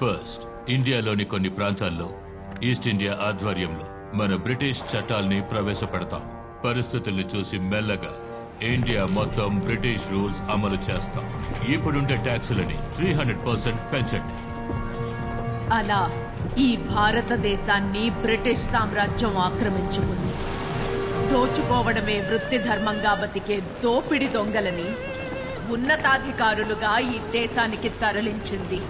First ఇండియాలోని కొన్ని ప్రాంతాల్లో ఈస్ట్ ఇండియా ఆధ్వర్యంలో మన బ్రిటిష్ చట్టాల్ని ప్రవేశపెడతాం. పరిస్థితుల్ని చూసి మెల్లగా ఇండియా మొత్తం బ్రిటిష్ రూల్స్ అమలు చేస్తాం. ఇప్పుడుండే ట్యాక్సులని త్రీ హండ్రెడ్ పర్సెంట్ పెంచండి. అలా ఈ భారతదేశాన్ని బ్రిటిష్ సామ్రాజ్యం ఆక్రమించుకుంది. దోచుకోవడమే వృత్తి ధర్మంగా బతికే దోపిడి దొంగలని ఉన్నతాధికారులుగా ఈ దేశానికి తరలించింది.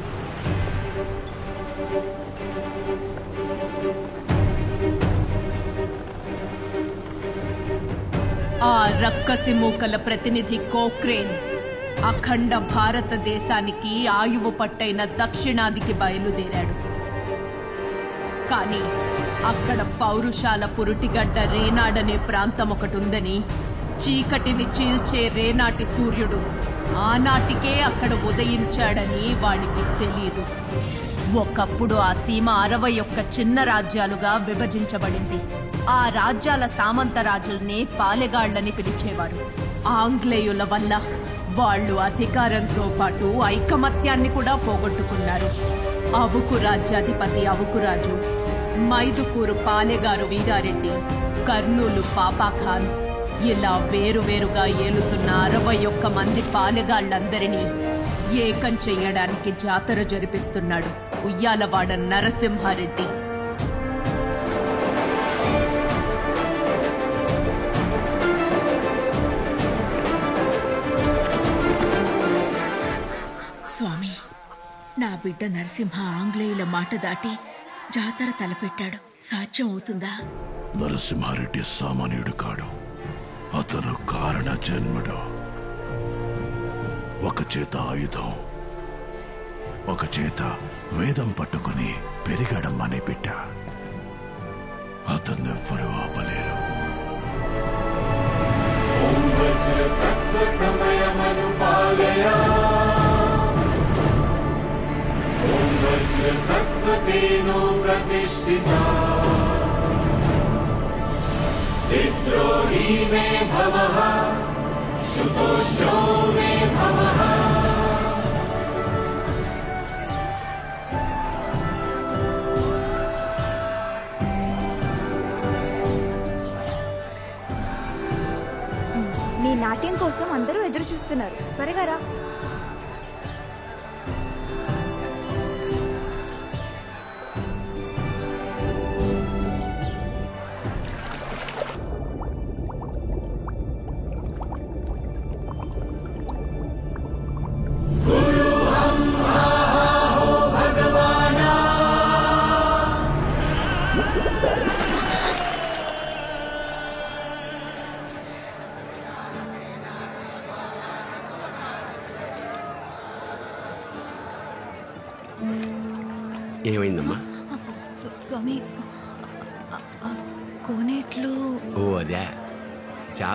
ఆ రక్కసి మూకల ప్రతినిధి కోక్రేన్ అఖండ భారతదేశానికి ఆయువు పట్టైన దక్షిణాదికి బయలుదేరాడు. కానీ అక్కడ పౌరుషాల పురుటిగడ్డ రేనాడనే ప్రాంతం ఒకటుందని చీకటిని చీల్చే రేనాటి సూర్యుడు ఆనాటికే అక్కడ ఉదయించాడని వాడికి తెలియదు ఒకప్పుడు ఆ సీమ అరవై ఒక్క చిన్న రాజ్యాలుగా విభజించబడింది. ఆ రాజ్యాల సామంత రాజుల్ని పాలెగాళ్ళని పిలిచేవారు. ఆంగ్లేయుల వల్ల వాళ్ళు అధికారంతో పాటు ఐకమత్యాన్ని కూడా పోగొట్టుకున్నారు. అవుకు రాజ్యాధిపతి అవుకురాజు మైదుకూరు పాలెగారు వీరారెడ్డి కర్నూలు పాపాఖాన్ ఇలా వేరువేరుగా ఏలుతున్న అరవై ఒక్క మంది పాలెగాళ్ళందరినీ ఏకం చెయ్యడానికి జాతర జరిపిస్తున్నాడు. ఉయ్యాలవాడ నరసింహారెడ్డి. స్వామి నా బిడ్డ నరసింహ ఆంగ్లేయుల మాట దాటి జాతర తలపెట్టాడు. సాధ్యం అవుతుందా? నరసింహారెడ్డి సామాన్యుడు కాడు. అతను కారణ జన్ముడు. ఒక చేత ఆయుధం ఒక చేత వేదం పట్టుకుని పెరిగడం అనే బిడ్డ అతన్నెవ్వరూ ఆపలేరు सत्त्वतेनो प्रतिष्ठिता विद्रोही मे भवः शुतोषो मे भवः నాట్యం కోసం అందరూ ఎదురు చూస్తున్నారు త్వరగా రా.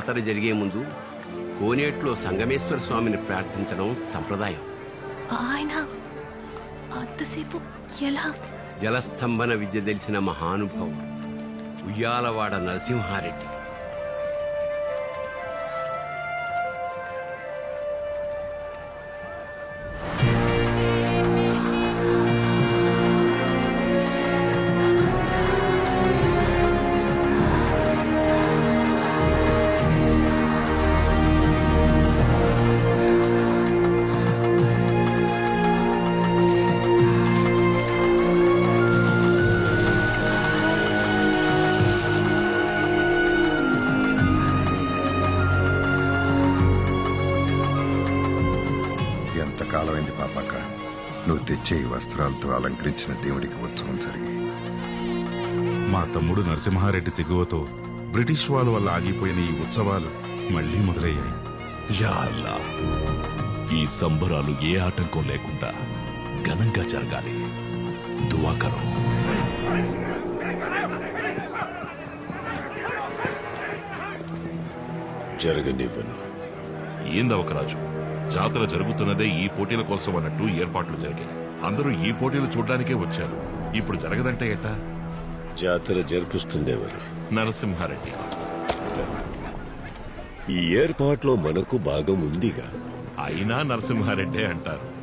జాతర జరిగే ముందు కోనేట్లో సంగమేశ్వర స్వామిని ప్రార్థించడం సంప్రదాయం. ఆయన అంతసేపు ఎలా? జలస్తంభన విద్య తెలిసిన మహానుభావం ఉయ్యాలవాడ నరసింహారెడ్డి అలంకరించిన దేవుడికి ఉత్సవం జరిగి. మా తమ్ముడు నరసింహారెడ్డి తెగువతో బ్రిటిష్ వాళ్ళ వల్ల ఆగిపోయిన ఈ ఉత్సవాలు మళ్ళీ మొదలయ్యాయి. యా అల్లా. ఈ సంబరాలు ఏ ఆటంకం లేకుండా ఘనంగా జరగాలి. దువాకరం. జరగనివ్వను ఏందవకరాజు జాతర జరుగుతున్నదే ఈ పోటీల కోసం అన్నట్టు ఏర్పాట్లు జరిగాయి. అందరూ ఈ పోటీలు చూడ్డానికే వచ్చారు. ఇప్పుడు జరగదంటే ఎట్టా? జాతర జరిపిస్తుందెవరు? నరసింహారెడ్డి. ఈ ఏర్పాట్లో మనకు భాగం ఉందిగా? అయినా నరసింహారెడ్డే అంటారు.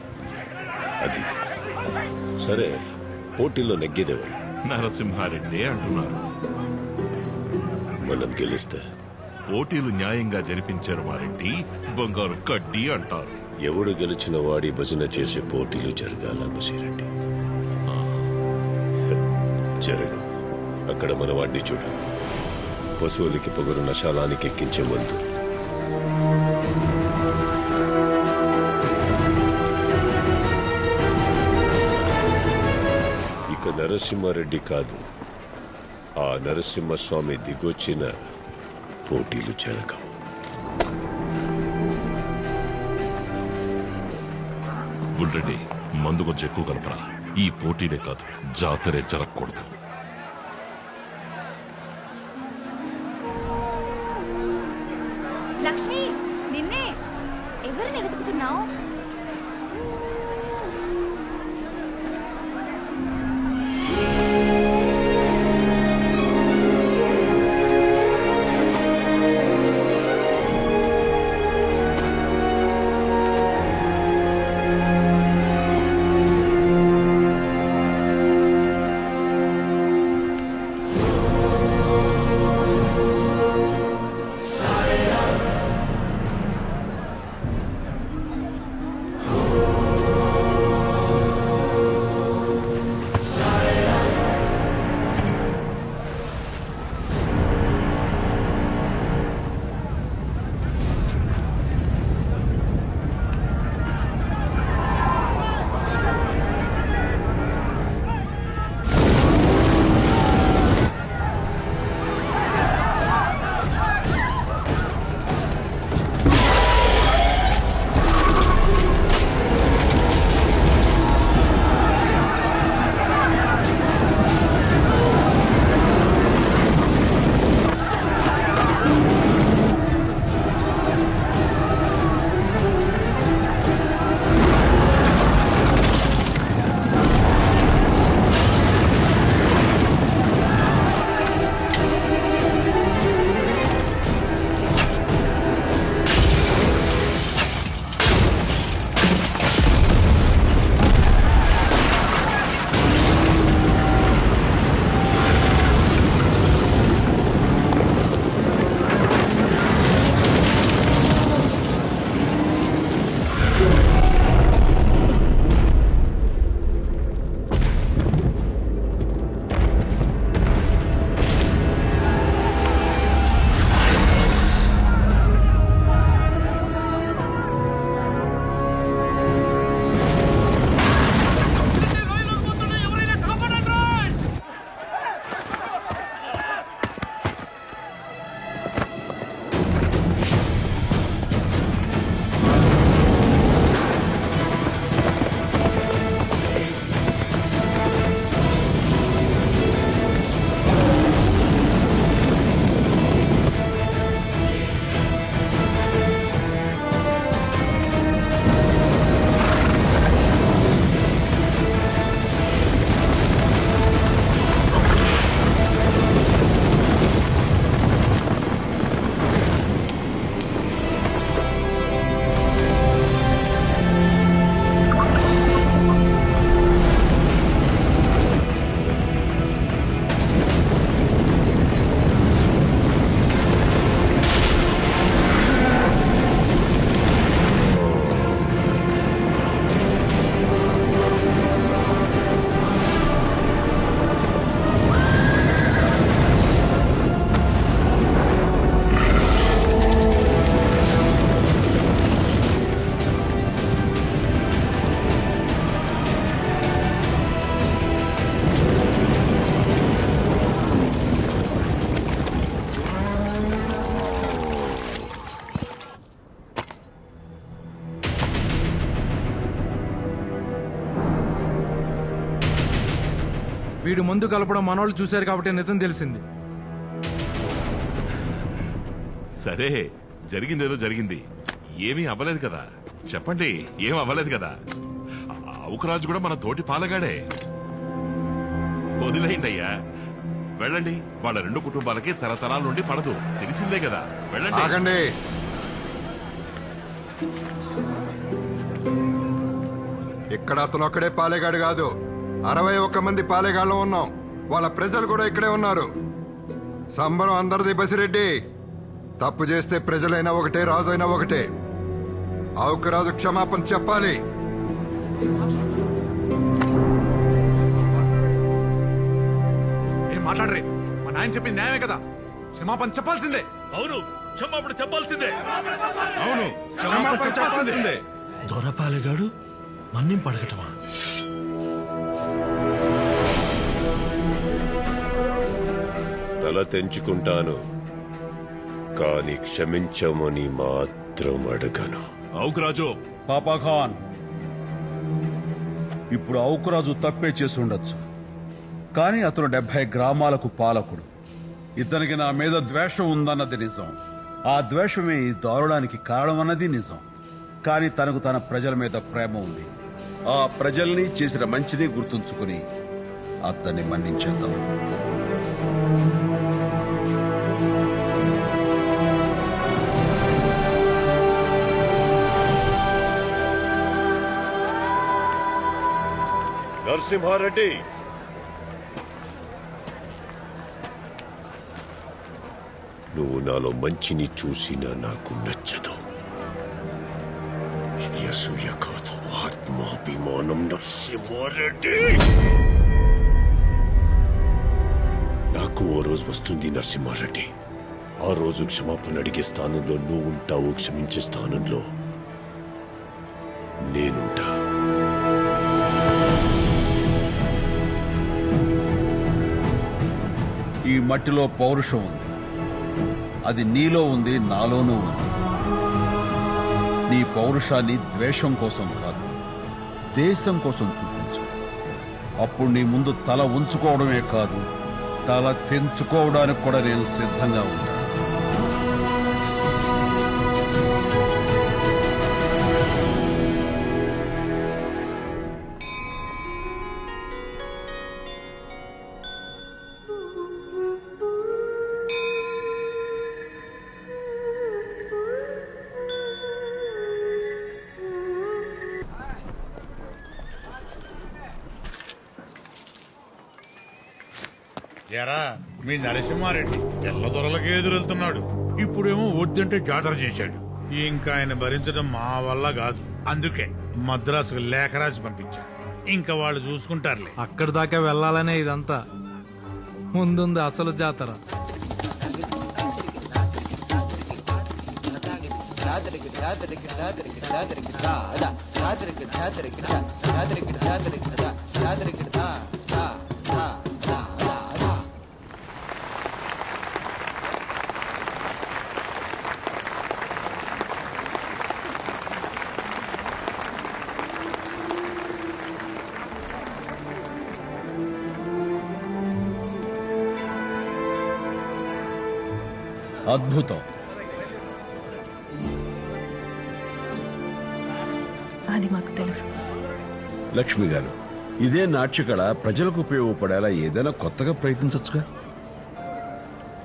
అది. సరే పోటీల్లో నెగ్గేదేవారు? నరసింహారెడ్డి అంటున్నారు. మనం గెలిస్తే? పోటీలు న్యాయంగా జరిపించారు వారెడ్డి బంగారు కడ్డీ అంటారు. ఎవడు గెలిచిన వాడి భజన చేసే పోటీలు జరగాల బసిరెడ్డి. జరగ అక్కడ మన వాడిని చూడు. పశువులకి పొగరు నశాలానికి ఎక్కించే మందు. ఇక నరసింహారెడ్డి కాదు. ఆ నరసింహస్వామి దిగొచ్చిన పోటీలు జరగవు. బుల్రెడ్డి మందు కొంచెం ఎక్కువ కలపరా. ఈ పోటీనే కాదు జాతరే జరగకూడదు. వీడు ముందు కలపడం మనోళ్ళు చూశారు కాబట్టి నిజం తెలిసింది. సరే జరిగిందేదో జరిగింది. ఏమీ అవ్వలేదు కదా. చెప్పండి ఏం అవ్వలేదు కదా. అవుకరాజు కూడా మన తోటి పాలగాడే. వదిలేయండి అయ్యా వెళ్ళండి వాళ్ళ రెండు కుటుంబాలకి తరతరాల నుండి పడదు. తెలిసిందే కదా. వెళ్ళండి. ఆగండి. ఇక్కడ అతను ఒక్కడే పాలేగాడు కాదు. అరవై ఒక్క మంది పాలేగాళ్ళం ఉన్నాం. వాళ్ళ ప్రజలు కూడా ఇక్కడే ఉన్నారు. సంబరం అందరిది బసిరెడ్డి. తప్పు చేస్తే ప్రజలైనా ఒకటే రాజు అయినా ఒకటే. ఆవుకు రాజు క్షమాపణ చెప్పాలి. ఏం మాట్లాడరే? మా నాయన చెప్పింది న్యాయమే కదా. క్షమాపణ చెప్పాల్సిందే. అవును క్షమాపణ చెప్పాల్సిందే. అవును క్షమాపణ చెప్పాల్సిందే. దొరపాలెగాడు మన్నిం తల తెంచుకుంటాను. కానీ క్షమించమని మాత్రం అడగను. అవుకురాజు పాపాఖాన్ ఇప్పుడు ఔకురాజు తప్పే చేసి ఉండొచ్చు కానీ అతను డెబ్బై గ్రామాలకు పాలకుడు. ఇతనికి నా మీద ద్వేషం ఉందన్నది నిజం. ఆ ద్వేషమే ఈ దారుణానికి కారణమన్నది నిజం. కానీ తనకు తన ప్రజల మీద ప్రేమ ఉంది. ఆ ప్రజల్ని చేసిన మంచిని గుర్తుంచుకుని అతన్ని మన్నించేద్దాం. నరసింహారెడ్డి. నువ్వు నాలో మంచిని చూసినా నాకు నచ్చదు. ఇది అసూయ కాదు. ఆత్మాభిమానం నరసింహారెడ్డి. నాకు ఓ రోజు వస్తుంది నరసింహారెడ్డి. ఆ రోజు క్షమాపణ అడిగే స్థానంలో నువ్వు ఉంటావు క్షమించే స్థానంలో నేనుంటా. ఈ మట్టిలో పౌరుషం ఉంది. అది నీలో ఉంది నాలోనూ ఉంది. నీ పౌరుషాన్ని ద్వేషం కోసం కాదు దేశం కోసం చూపించు. అప్పుడు నీ ముందు తల ఉంచుకోవడమే కాదు తల తెంచుకోవడానికి కూడా నేను సిద్ధంగా ఉన్నాను. ఎరా మీ నరసింహారెడ్డి తెల్ల దొరలకే ఎదురెళ్తున్నాడు ఇప్పుడేమో వద్దంటే జాతర చేశాడు ఇంకా ఆయన భరించడం మా వల్ల కాదు అందుకే మద్రాసుకు లేఖ రాసి పంపించా ఇంకా వాళ్ళు చూసుకుంటారులే అక్కడి దాకా వెళ్ళాలనే ఇదంతా ముందుంది అసలు జాతర అద్భుతం. అది మాకు తెలుసు. లక్ష్మి గారు ఇదే నాట్యకళ ప్రజలకు ఉపయోగపడేలా ఏదైనా కొత్తగా ప్రయత్నించవచ్చుగా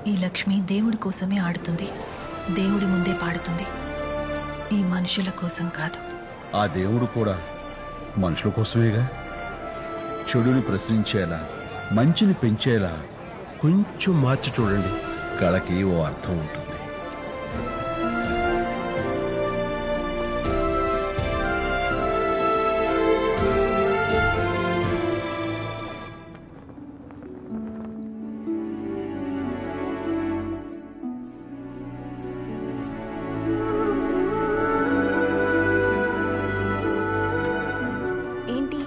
ఈ లక్ష్మి దేవుడి కోసమే ఆడుతుంది. దేవుడి ముందే పాడుతుంది. ఈ మనుషుల కోసం కాదు. ఆ దేవుడు కూడా మనుషుల కోసమేగా? చెడుని ప్రశ్నించేలా మంచిని పెంచేలా కొంచెం మార్చి చూడండి. కళకి ఓ అర్థం ఉంటుంది. ఏంటి?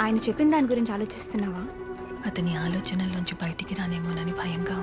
ఆయన చెప్పిన దాని గురించి ఆలోచిస్తున్నావా? అతని ఆలోచనల్లోంచి బయటికి రానేమోనని భయంగా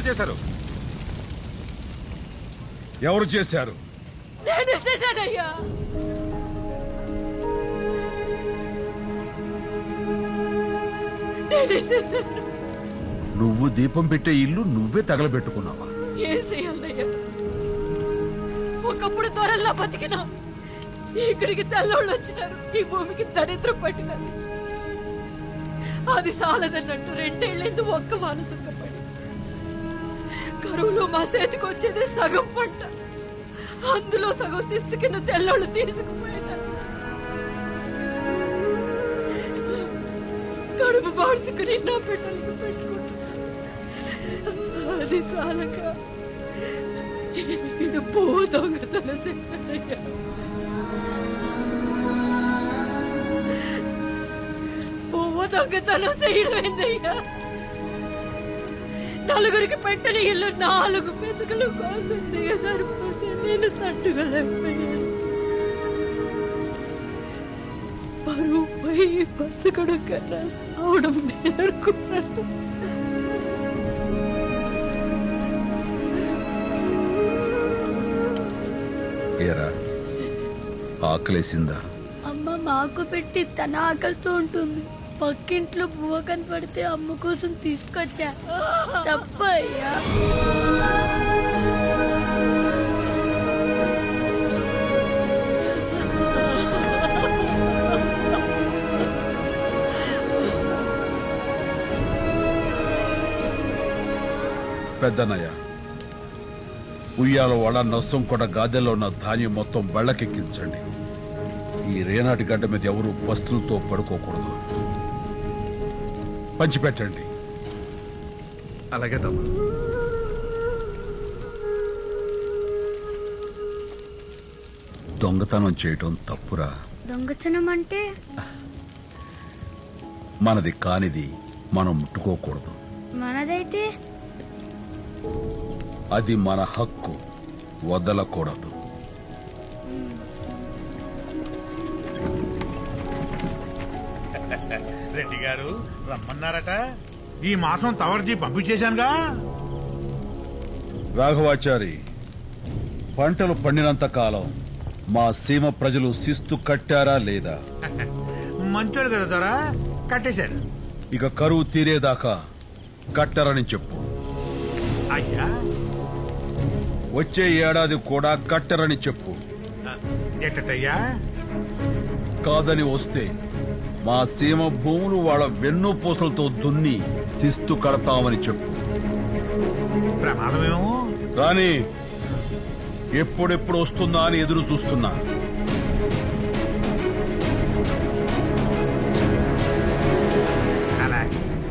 ఎవరు చేశారు? ఎవరు చేశారు? నేను చేశానయ్యా. నువ్వు దీపం పెట్టే ఇల్లు నువ్వే తగలబెట్టుకున్నావా? ఏం చేయాలయ్యా ఒకప్పుడు త్వరల్లా బతికినా ఇక్కడికి తెల్లోళ్ళు వచ్చినారు ఈ భూమికి దరిద్రం పట్టినది అది సాలదన్నట్టు రెండేళ్ళెందు ఒక్క కరువులో మా చేతికి వచ్చేది సగం పంట. అందులో సగం శిస్తు కింద తెల్లోళ్ళు తీసుకుపోయినారు కడుపు మార్చుకుని నా బిడ్డలకు పెట్టుకుంటున్నాను. అది సాలక ఇది పూ దొంగతనం చేశాడయ్యా పువ్వు దొంగతనం చేయడం ఏందయ్యా నలుగురికి పెట్టిన ఇల్లు నాలుగు మెతుకులు కోసం దిగజారిపోతే నేను తట్టుకోలేకపోయాను. బతకడం కన్నా నేర్చుకున్నాను ఏరా ఆకలేసిందా? అమ్మ మాకు పెట్టి తన ఆకలితో ఉంటుంది. పక్కింట్లో బువ్వ కనపడితే అమ్మ కోసం తీసుకొచ్చా. తప్పయ్యా. పెద్దనయ్య ఉయ్యాల వడ నర్సం కూడా గాదెలో ఉన్న ధాన్యం మొత్తం బళ్ళకెక్కించండి. ఈ రేనాటి గడ్డ మీద ఎవరు వస్తువులతో పడుకోకూడదు. పంచిపెట్టండి. అలాగే తమ్ముడు. దొంగతనం చేయటం తప్పురా. దొంగతనం అంటే? మనది కానిది మనం ముట్టుకోకూడదు. మనదైతే? అది మన హక్కు. వదలకూడదు. రెడ్డి గారు రమ్మన్నారట? ఈ మాసం తవర్జీ పంపించేశానుగా? రాఘవాచారి పంటలు పండినంత కాలం మా సీమ ప్రజలు శిస్తు కట్టారా లేదా? మంచోడు కదా దొరా కట్టేశారు. ఇక కరువు తీరేదాకా కట్టరని చెప్పు. అయ్యా. వచ్చే ఏడాది కూడా కట్టరని చెప్పు. ఎట్టయ్యా కాదని వస్తే మా సీమ భూములు వాళ్ళ వెన్ను పూసలతో దున్ని శిస్తు కడతామని చెప్పు. ప్రమాదమేమో? కానీ ఎప్పుడెప్పుడు వస్తుందా అని ఎదురు చూస్తున్నా.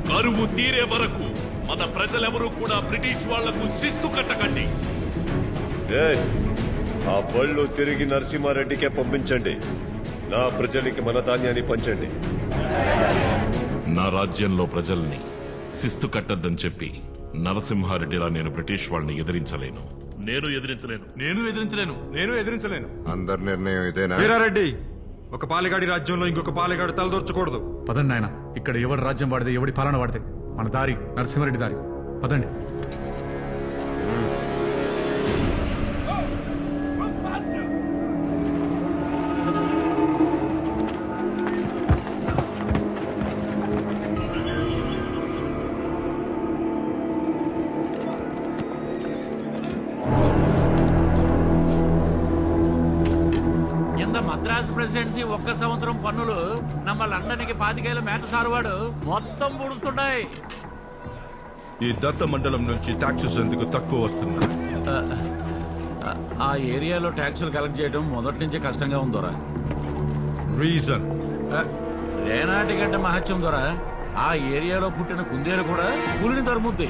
కరువు తీరే వరకు మన ప్రజలెవరూ కూడా బ్రిటిష్ వాళ్ళకు శిస్తు కట్టకండి. ఏయ్, ఆ బళ్ళు తిరిగి నరసింహారెడ్డికే పంపించండి. నా ప్రజలకి మన ధాన్యాన్ని పంచండి. నా రాజ్యంలో ప్రజల్ని శిస్తు కట్టద్దని చెప్పి నరసింహారెడ్డిలా నేను బ్రిటిష్ వాళ్ళని ఎదిరించలేను. నేను ఎదిరించలేను. నేను ఎదిరించలేను. నేను ఎదిరించలేను. అందరి నిర్ణయం ఇదేనా? వీరారెడ్డి ఒక పాలెగాడి రాజ్యంలో ఇంకొక పాలెగాడు తలదొర్చకూడదు. పదండి ఆయన ఇక్కడ ఎవడి రాజ్యం వాడితే ఎవడి పాలన వాడితే మన దారి నరసింహారెడ్డి దారి. పదండి. ప్రెసిడెన్సీ ఒక్క సంవత్సరం పన్నులు నమ్మ లండన్కి పాతికేళ్ళు మేత సారువాడు. మొత్తం పుడుతున్నాయి ఈ దత్త మండలం నుంచి టాక్సెస్ ఎందుకు తక్కువ వస్తున్నాయి? ఆ ఏరియాలో ట్యాక్సులు కలెక్ట్ చేయడం మొదటి నుంచి కష్టంగా ఉందోరా. రీజన్ రేనాటి గంట మహత్యం దొరా. ఆ ఏరియాలో పుట్టిన కుందేలు కూడా పులిని తరుముద్ది.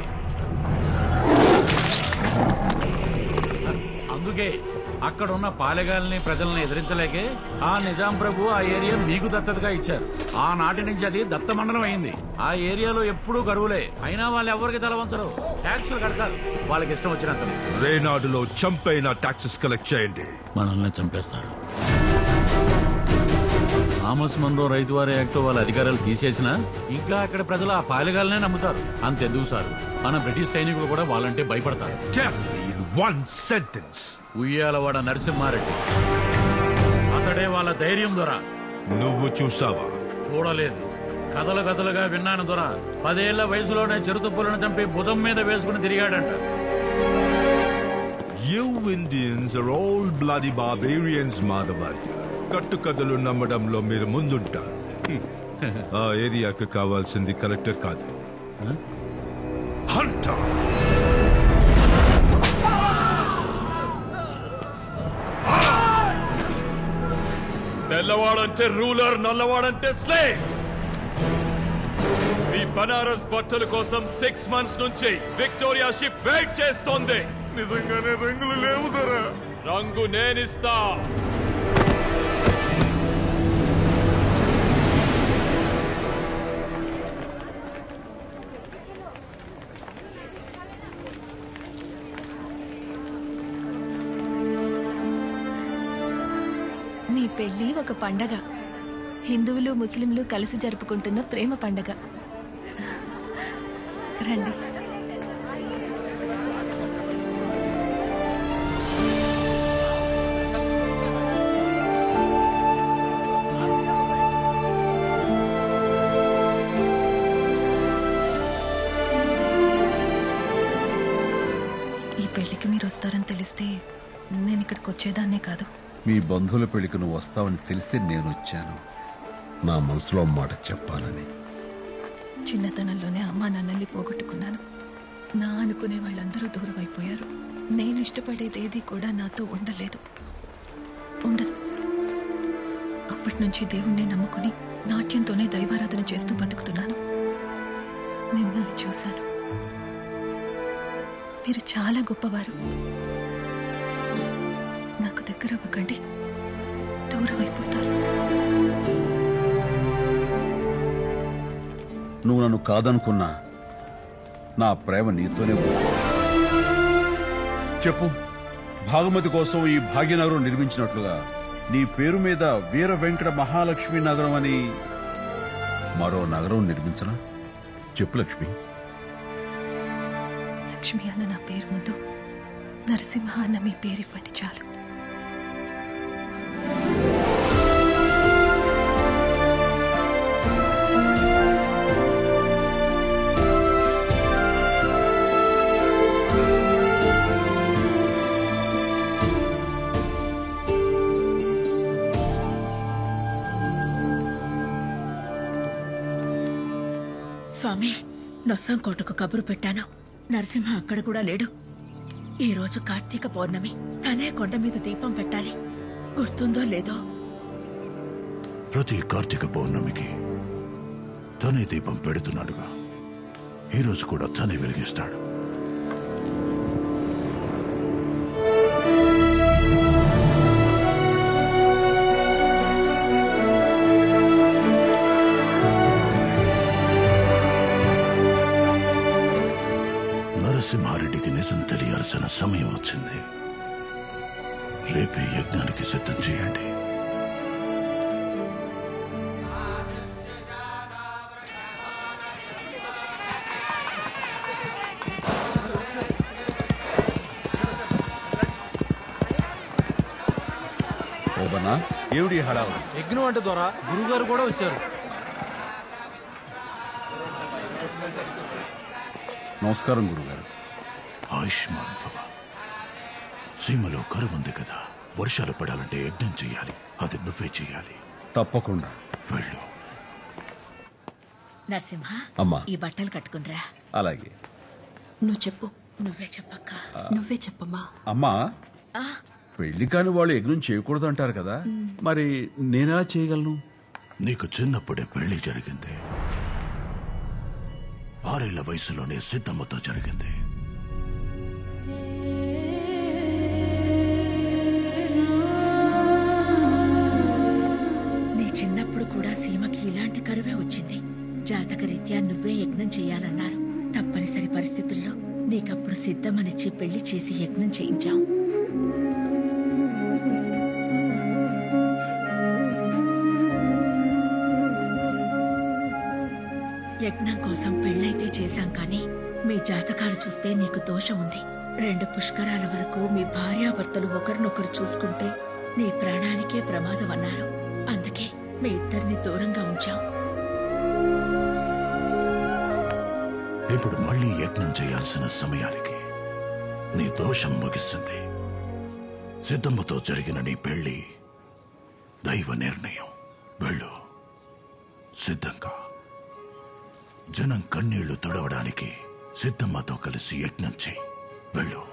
అందుకే అక్కడ ఉన్న పాలెగాల్ని ప్రజల్ని ఎదిరించలేకే ఆ నిజాం ప్రభు ఆ ఏరియా మీకు దత్తతగా ఇచ్చారు. ఆ నాటి నుంచి అది దత్త మండలం అయింది. ఆ ఏరియాలో ఎప్పుడూ కరువులే అయినా వాళ్ళు ఎవరికి తలవంచరు ట్యాక్సులు కడతారు. వాళ్ళకి ఇష్టం వచ్చినంత రేనాడులో చంపైన టాక్సెస్ కలెక్ట్ చేయండి. మనల్ని చంపేస్తారు. థామస్ మన్రో రైతు వారి యాక్ట్ వాళ్ళ అధికారాలు తీసేసినా ఇంకా అక్కడ ప్రజలు ఆ పాలెగాలనే నమ్ముతారు. అంతెందుకు సార్? మన బ్రిటిష్ సైనికులు కూడా వాళ్ళంటే భయపడతారు. One sentence Uyyalawada Narasimha Reddy. అతడే వాళ్ళ ధైర్యం దొర. నువ్వు చూసావా? చూడలేదు. కథలు కథలుగా విన్నాను దొర. పదేళ్ళ వయసులోనే చిరుతుప్పులను చంపి భుజం మీద వేసుకుని తిరిగాడంట. You Indians are all bloody barbarians మాధవార్య కట్టుకథలు నమ్మడంలో మీరు ముందుంటారు. ఆ ఏరియాకి కావాల్సింది కలెక్టర్ కాదు. హంటర్ తెల్లవాడంటే రూలర్ నల్లవాడంటే స్లే మీ బనారస్ బట్టల కోసం సిక్స్ మంత్స్ నుంచి విక్టోరియా షిప్ వెయిట్ చేస్తోంది. నిజంగానే రంగులు లేవు ధర రంగు నేనిస్తా. పెళ్ళి ఒక పండగ. హిందువులు ముస్లింలు కలిసి జరుపుకుంటున్న ప్రేమ పండగ. రండి. ఈ పెళ్ళికి మీరు వస్తారని తెలిస్తే నేను ఇక్కడికి వచ్చేదాన్నే కాదు. మీ బంధువుల పెళ్ళికి నువ్వు వస్తావని తెలిసి నేను వచ్చాను నా మనసులో మాట చెప్పాలని. చిన్నతనంలోనే అమ్మా నాన్నల్ని పోగొట్టుకున్నాను. నా అనుకునే వాళ్ళందరూ దూరం అయిపోయారు. నేను ఇష్టపడేది ఏది కూడా నాతో ఉండలేదు. ఉండదు. అప్పటి నుంచి దేవుణ్ణి నమ్ముకుని నాట్యంతోనే దైవారాధన చేస్తూ బతుకుతున్నాను. మిమ్మల్ని చూశాను. మీరు చాలా గొప్పవారు. దగ్గర అవ్వకండి. దూరం అయిపోతారు. నువ్వు నన్ను కాదనుకున్నా నా ప్రేమ నీతోనే ఉంది. చెప్పు భాగమతి కోసం ఈ భాగ్యనగరం నిర్మించినట్లుగా నీ పేరు మీద వీర వెంకట మహాలక్ష్మి నగరం అని మరో నగరం నిర్మించనా? చెప్పు లక్ష్మి. లక్ష్మి అన్న నా పేరు ముందు నరసింహ అన్న మీ పేరు ఇవ్వండి చాలు. నొస్సంకోటకు కబురు పెట్టాను. నరసింహ అక్కడ కూడా లేడు. ఈ రోజు కార్తీక పౌర్ణమి. తనే కొండ మీద దీపం పెట్టాలి. గుర్తుందో లేదో? ప్రతి కార్తీక పౌర్ణమికి తనే దీపం పెడుతున్నాడుగా. ఈరోజు కూడా తనే వెలిగిస్తాడు. హడావుడి. యజ్ఞం అంటే ద్వారా గురుగారు కూడా వచ్చారు. నమస్కారం గురుగారు. ఆయుష్మాన్ భవ సీమలో కరువు ఉంది కదా. వర్షాలు పడాలంటే యజ్ఞం చెయ్యాలి అది నువ్వే చెయ్యాలి తప్పకుండా. వెళ్ళు. నరసింహ అమ్మా. ఈ బట్టలు కట్టుకునిరా అలాగే. నువ్వు చెప్పు. నువ్వే చెప్పక్క. నువ్వే చెప్పమ్మా. అమ్మా. ఆ, పెళ్ళి కాని వాళ్ళు యజ్ఞం చేయకూడదు అంటారు కదా. మరి నేనా చేయగలను? నీకు చిన్నప్పుడే పెళ్ళి జరిగింది. ఆరేళ్ళ వయసులోనే సిద్ధమ్మతో జరిగింది. నీ చిన్నప్పుడు కూడా సీమకి ఇలాంటి కరువే వచ్చింది. జాతకరీత్యా నువ్వే యజ్ఞం చేయాలన్నారు. తప్పనిసరి పరిస్థితుల్లో నీకప్పుడు సిద్ధమనిచ్చి పెళ్ళి చేసి యజ్ఞం చేయించాం. యజ్ఞం కోసం పెళ్ళైతే చేశాం కానీ మీ జాతకాలు చూస్తే నీకు దోషం ఉంది. రెండు పుష్కరాల వరకు మీ భార్యాభర్తలు ఒకరినొకరు చూసుకుంటే నీ ప్రాణానికే ప్రమాదం అన్నారు. అందుకే మీ ఇద్దరిని దూరంగా ఉంచాం. ఇప్పుడు మళ్ళీ యజ్ఞం చేయాల్సిన సమయానికి నీ దోషం ముగిస్తుంది. సిద్ధమ్మతో జరిగిన నీ పెళ్ళి దైవ నిర్ణయం. వెళ్ళు. సిద్ధంగా. జనం కన్నీళ్ళు తుడవడానికి సిద్ధమ్మతో కలిసి యజ్ఞం చేయి. వెళ్ళు.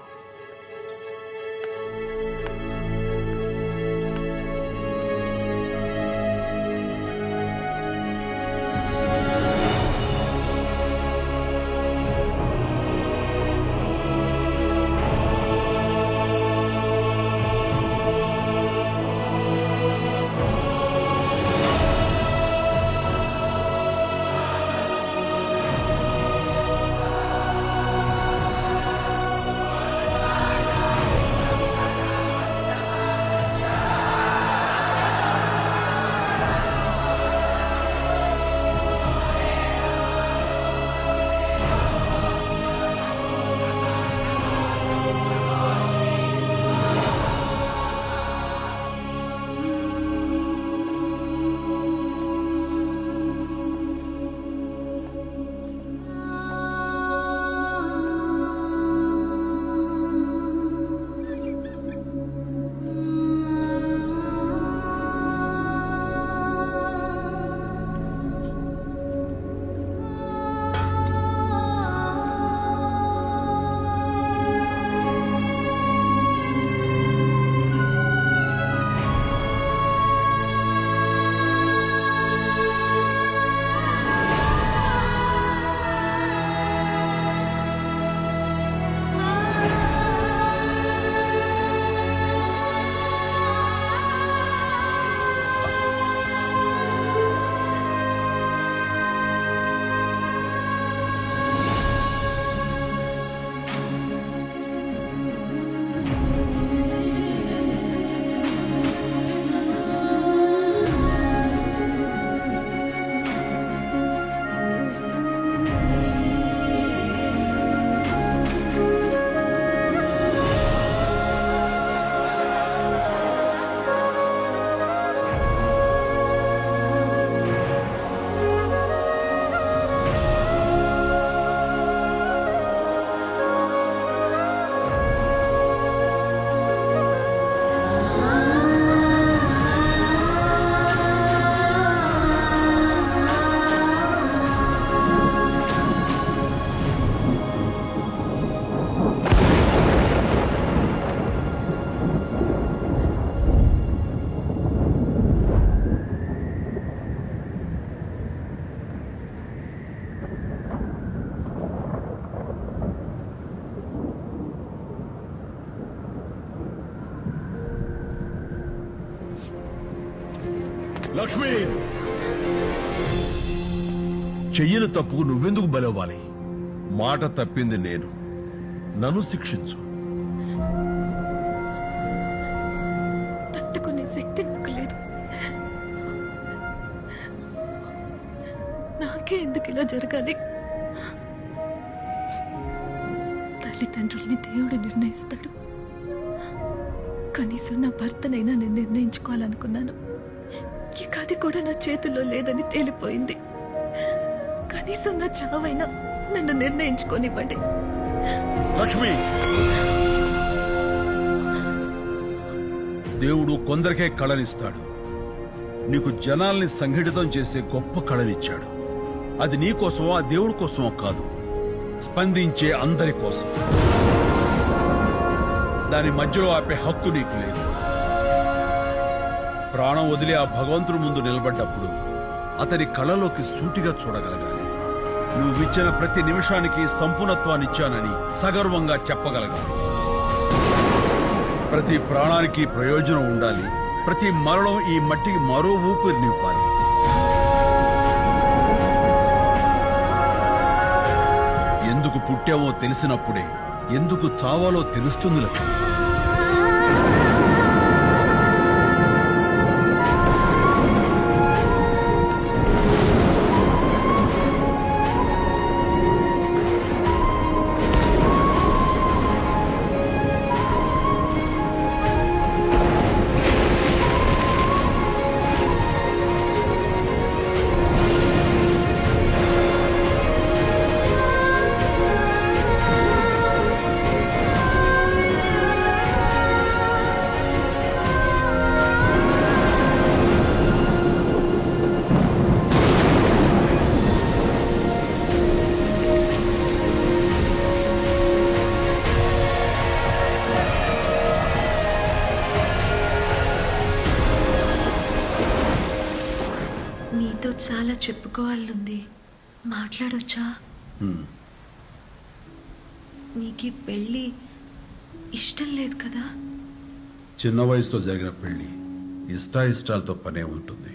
చెయ్యని తప్పుకు నువ్వెందుకు బలవ్వాలి? మాట తప్పింది నేను. నన్ను శిక్షించు. తట్టుకునే శక్తి నాకు లేదు. నాకే ఎందుకు ఇలా జరగాలి? తల్లిదండ్రుల్ని దేవుడు నిర్ణయిస్తాడు. కనీసం నా భర్తనైనా నేను నిర్ణయించుకోవాలనుకున్నాను. ఇక అది కూడా నా చేతుల్లో లేదని తేలిపోయింది. కనీసం నా చావైనా నన్ను నిర్ణయించుకోనివ్వండి. లక్ష్మి! దేవుడు కొందరికే కళనిస్తాడు. నీకు జనాల్ని సంఘటితం చేసే గొప్ప కళనిచ్చాడు. అది నీ కోసమో ఆ దేవుడి కోసమో కాదు. స్పందించే అందరి కోసం. దాని మధ్యలో ఆపే హక్కు నీకు లేదు. ప్రాణం వదిలి ఆ భగవంతుడి ముందు నిలబడ్డప్పుడు అతని కళలోకి సూటిగా చూడగలగాలి. నువ్విచ్చిన ప్రతి నిమిషానికి సంపూర్ణత్వాన్నిచ్చానని సగర్వంగా చెప్పగలగాలి ప్రతి ప్రాణానికి ప్రయోజనం ఉండాలి. ప్రతి మరణం ఈ మట్టికి మరో ఊపిరినివ్వాలి. ఎందుకు పుట్టావో తెలిసినప్పుడే ఎందుకు చావాలో తెలుస్తుంది లక్ష్మి. మీతో చాలా చెప్పుకోవాలనుంది. మాట్లాడొచ్చా? ఈ పెళ్ళి ఇష్టం లేదు కదా? చిన్న వయసులో జరిగిన పెళ్ళి ఇష్టాయిష్టాలతో పనే ఉంటుంది.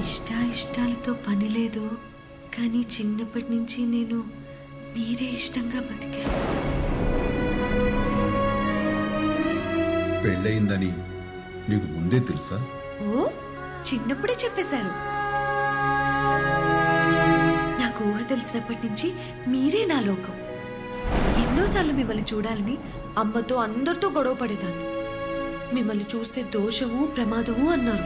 ఇష్ట ఇష్టాలతో పని లేదు. కానీ చిన్నప్పటి నుంచి నేను మీరే ఇష్టంగా బతికాను. పెళ్ళయిందని నీకు ముందే తెలుసా? ఓ చిన్నప్పుడే చెప్పేశారు. నాకు ఊహ తెలిసినప్పటి నుంచి మీరే నా లోకం. ఎన్నోసార్లు మిమ్మల్ని చూడాలని అమ్మతో అందరితో గొడవ పడేదాన్ని. మిమ్మల్ని చూస్తే దోషము ప్రమాదము అన్నారు.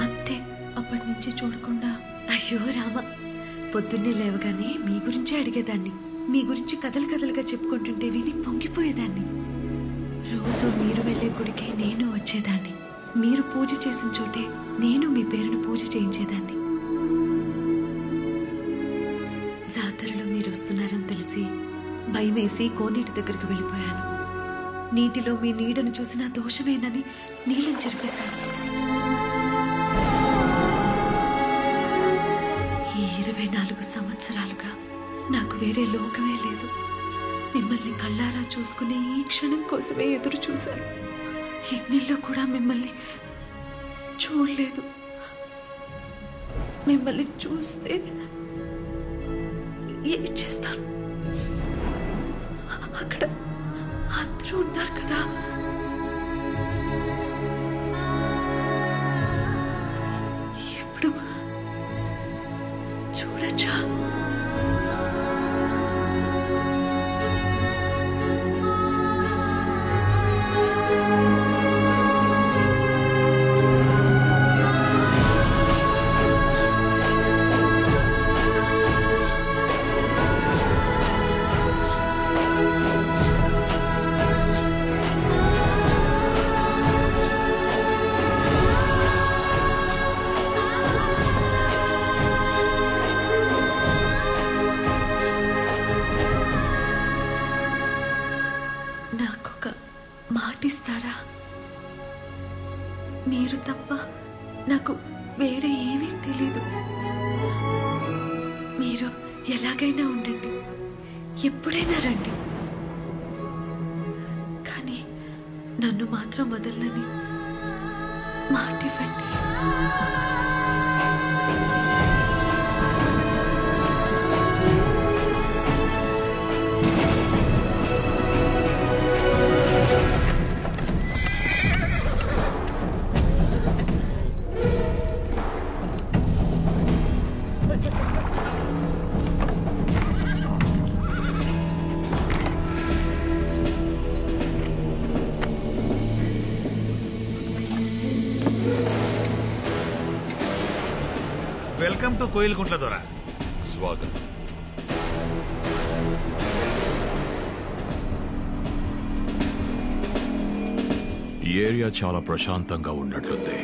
అంతే అప్పటి నుంచి చూడకుండా. అయ్యో రామ పొద్దున్నే లేవగానే మీ గురించే అడిగేదాన్ని. మీ గురించి కథలు కథలుగా చెప్పుకుంటుంటే విని పొంగిపోయేదాన్ని. రోజు మీరు వెళ్ళే గుడికే నేను వచ్చేదాన్ని. మీరు పూజ చేసిన చోటే నేను మీ పేరును పూజ చేయించేదాన్ని. జాతరలో మీరు వస్తున్నారని తెలిసి భయమేసి కోనేటి దగ్గరికి వెళ్ళిపోయాను. నీటిలో మీ నీడను చూసిన దోషమేనని నీళ్ళని చెరిపేశాను. ఈ ఇరవై నాలుగు సంవత్సరాలుగా నాకు వేరే లోకమే లేదు. మిమ్మల్ని కళ్ళారా చూసుకునే ఈ క్షణం కోసమే ఎదురు చూశాను. ఎన్నిల్లో కూడా మిమ్మల్ని చూడలేదు. మిమ్మల్ని చూస్తే ఏం చేస్తాను అక్కడ అందరూ ఉన్నారు కదా. వెల్కమ్ టు కోయిల్కుంట్ల స్వాగతం. ఈ ఏరియా చాలా ప్రశాంతంగా ఉన్నట్లుంది.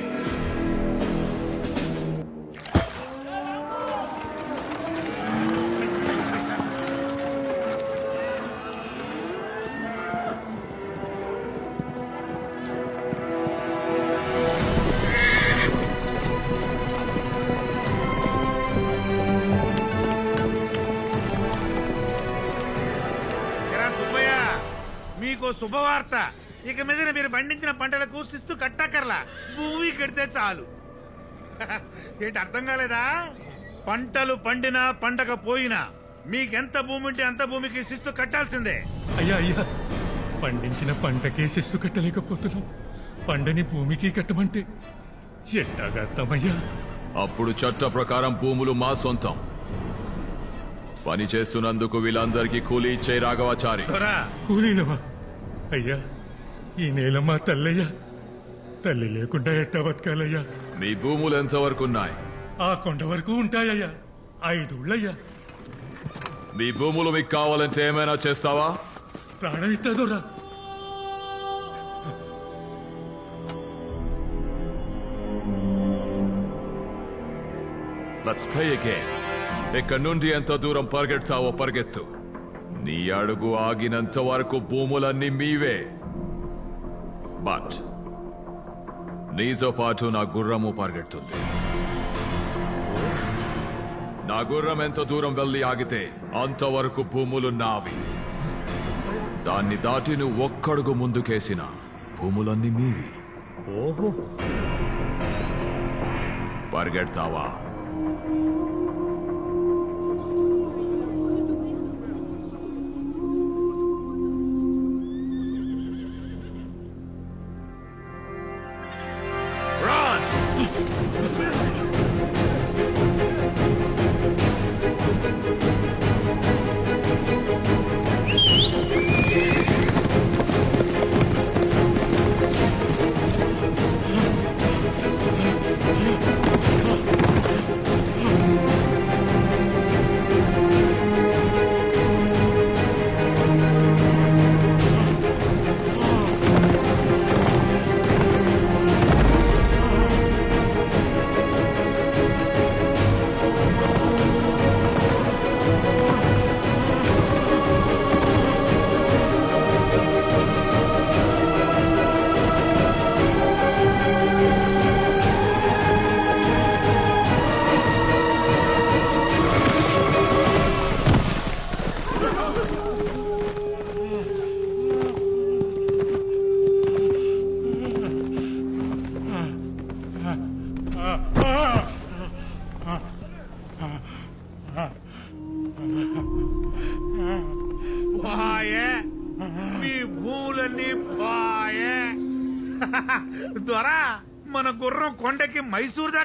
కడితే చాలు. ఏంటి అర్థం కాలేదా? పంటలు పండినా పండగ పోయినా మీకెంత భూమి ఉంటే అంత భూమికి శిస్తు కట్టాల్సిందే. అయ్యా అయ్యా. పండించిన పంటకే శిస్తు కట్టలేకపోతున్నాం. పండని భూమికి కట్టమంటే ఎట్టాగా అర్థమయ్యా? అప్పుడు చట్ట ప్రకారం భూములు మా సొంతం. పని చేస్తున్నందుకు వీళ్ళందరికీ కూలీ ఇచ్చే రాఘవాచారి. కూలీలవా? అయ్యా ఈ నేల మా తల్లయ్యా. తల్లి లేకుండా ఎట్టా బతకాలయ్యా? మీ భూములు ఎంతవరకు ఉన్నాయి ఆ కొండ వరకు ఉంటాయ్యా ఐదుళ్ళయ్యా. మీ భూములు మీకు కావాలంటే ఏమైనా చేస్తావా? ప్రాణం ఇస్తుందోరా లెట్స్ ప్లే ఇక్కడ నుండి ఎంత దూరం పరిగెడతావో పరిగెత్తు. నీ అడుగు ఆగినంత వరకు భూములన్నీ మీవే. బట్ నీతో పాటు నా గుర్రము పరిగెడుతుంది. నా గుర్రం ఎంత దూరం వెళ్ళి ఆగితే అంతవరకు భూములు నావి. దాన్ని దాటి నువ్వు ఒక్కడుగు ముందుకేసిన భూములన్నీ మీవి ఓహో. పరిగెడతావా?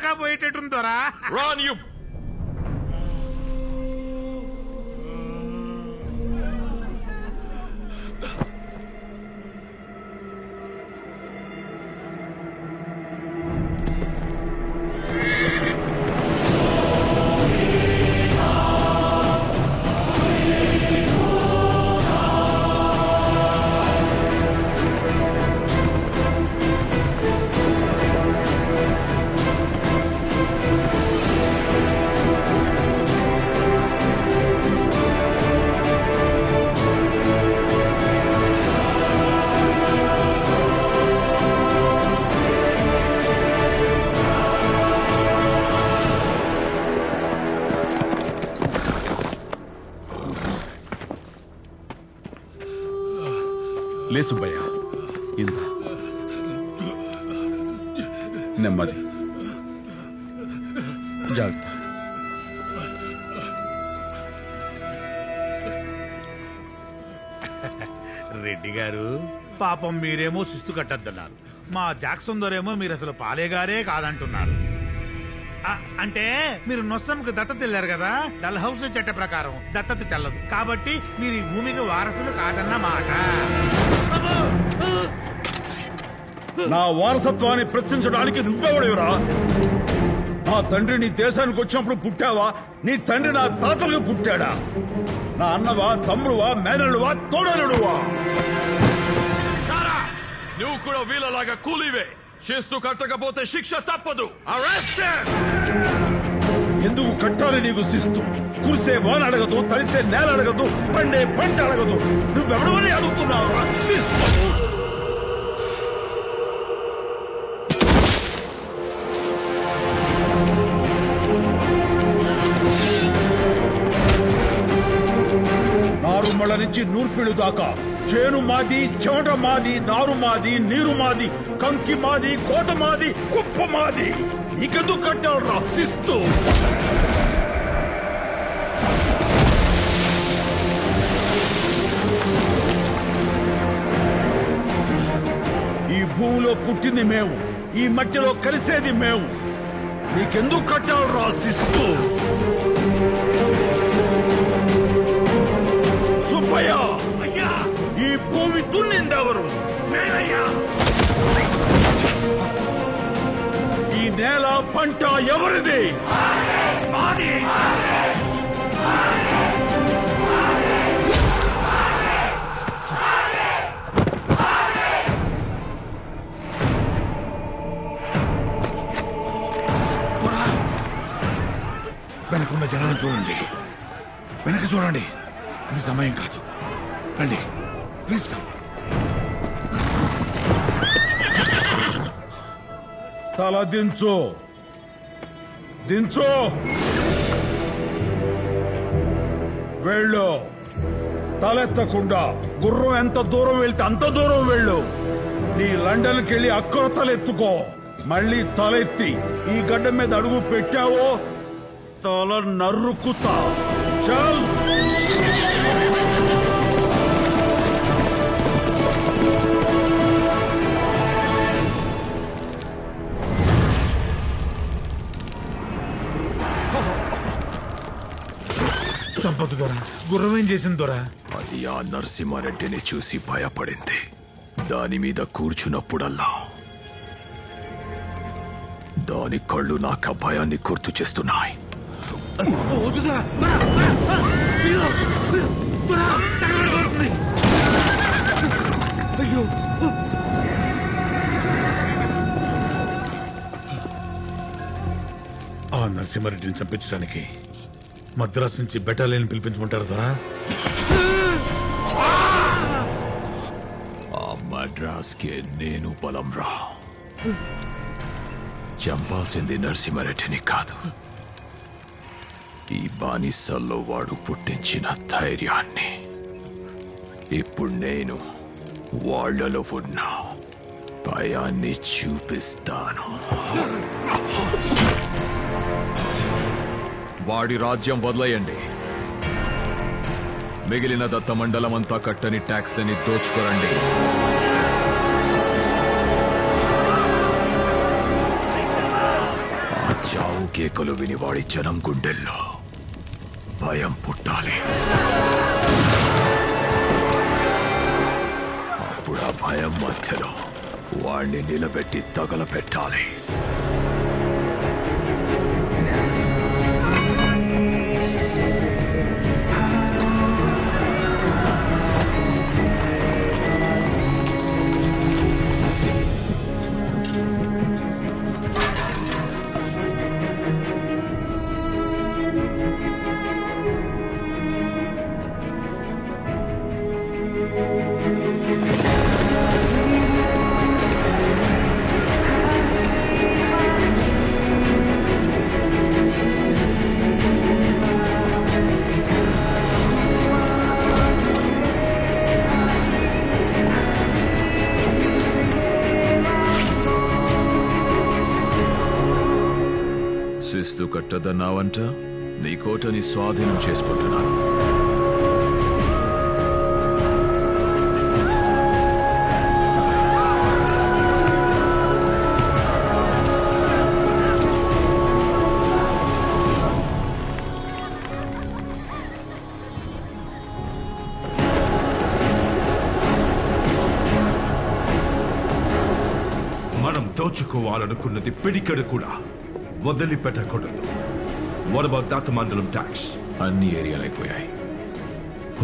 త్వరగా పోయేటట్టుందోరా రాన్ యు లే సుబ్బయ్య. ఇంత నెమ్మది. జాగ్రత్త. రెడ్డి గారు పాపం మీరేమో శిస్తు కట్టద్దన్నారు. మా జాక్సన్ దొరేమో మీరు అసలు పాలేగారే కాదంటున్నారు. అంటే మీరు నొస్సంకు దత్తత వెళ్ళారు కదా? డల్ హౌస్ చట్ట ప్రకారం దత్తత చెల్లదు. కాబట్టి మీరు ఈ భూమికి వారసులు కాదన్న మాట. నా వారసత్వాన్ని ప్రశ్నించడానికి నువ్వెవడేవరా? నా తండ్రి నీ దేశానికి వచ్చినప్పుడు పుట్టావా? నీ తండ్రి నా తాతలకు పుట్టాడా? నా అన్నవా తమ్ముడువా మేనలువా తోడలుడువా? నువ్వు కూడా వీళ్ళలాగా కూలీవే. చేస్తూ కట్టకపోతే శిక్ష తప్పదు. ఎందుకు కట్టాలి నీకు శిస్తు? కురిసే వాన అడగదు తడిసే నేల అడగదు పండే పంట అడగదు. నువ్వెవడవని అడుగుతున్నావు శిస్తు! నుంచి నూర్పిడు దాకా. చేను మాది చెమట మాది నారు మాది నీరు మాది కంకి మాది కోట మాది కుప్ప మాది. నీకెందుకు కట్టాలి రా శిస్తు ఈ భూమిలో పుట్టింది మేము. ఈ మట్టిలో కలిసేది మేము. నీకెందుకు కట్టాలి రా శిస్తు ఈ భూమి దున్నిందెవరు ఈ నేల పంట ఎవరిది మాది వెనకున్న జనాన్ని చూడండి వెనక చూడండి ఇది సమయం కాదు రండి ప్లీజ్ కమ్. తల దించు. దించు. వెళ్ళు. తలెత్తకుండా. గుర్రం ఎంత దూరం వెళ్తే అంత దూరం వెళ్ళు. నీ లండన్కి వెళ్ళి అక్కడ తలెత్తుకో. మళ్ళీ తలెత్తి ఈ గడ్డ మీద అడుగు పెట్టావో? తల నరుకుతా. చల్. చంపదు దొర గుర్రం ఏం చేసింది దొర? అది ఆ నరసింహారెడ్డిని చూసి భయపడింది. దాని మీద కూర్చున్నప్పుడల్లా దాని కళ్ళు నాకు భయాన్ని గుర్తు చేస్తున్నాయి. అయ్యో. ఆ నరసింహారెడ్డిని చంపించడానికి మద్రాసు నుంచి బెటాలియన్ పిలిపించమంటారు దొరా? ఆ మద్రాస్కి నేను బలం రా చంపాల్సింది నరసింహారెడ్డిని కాదు. ఈ బానిసల్లో వాడు పుట్టించిన ధైర్యాన్ని ఇప్పుడు నేను వాళ్ళలో ఉన్న భయాన్ని చూపిస్తాను. వాడి రాజ్యం వదిలేయండి. మిగిలిన దత్త మండలం అంతా కట్టని ట్యాక్స్లని దోచుకోరండి. ఆ చావు కేకలు విని వాడి జనం గుండెల్లో భయం పుట్టాలి. అప్పుడు ఆ భయం మధ్యలో వాణ్ణి నిలబెట్టి తగలపెట్టాలి. శిస్తు నీ కోటని స్వాధీనం చేసుకుంటున్నాను. మనం దోచుకోవాలనుకున్నది పిడికడు కూడా. వదిలిపెట్టకూడదు. వాట్ అబౌట్ దాత మండలం ట్యాక్స్ అన్ని ఏరియాలు అయిపోయాయి.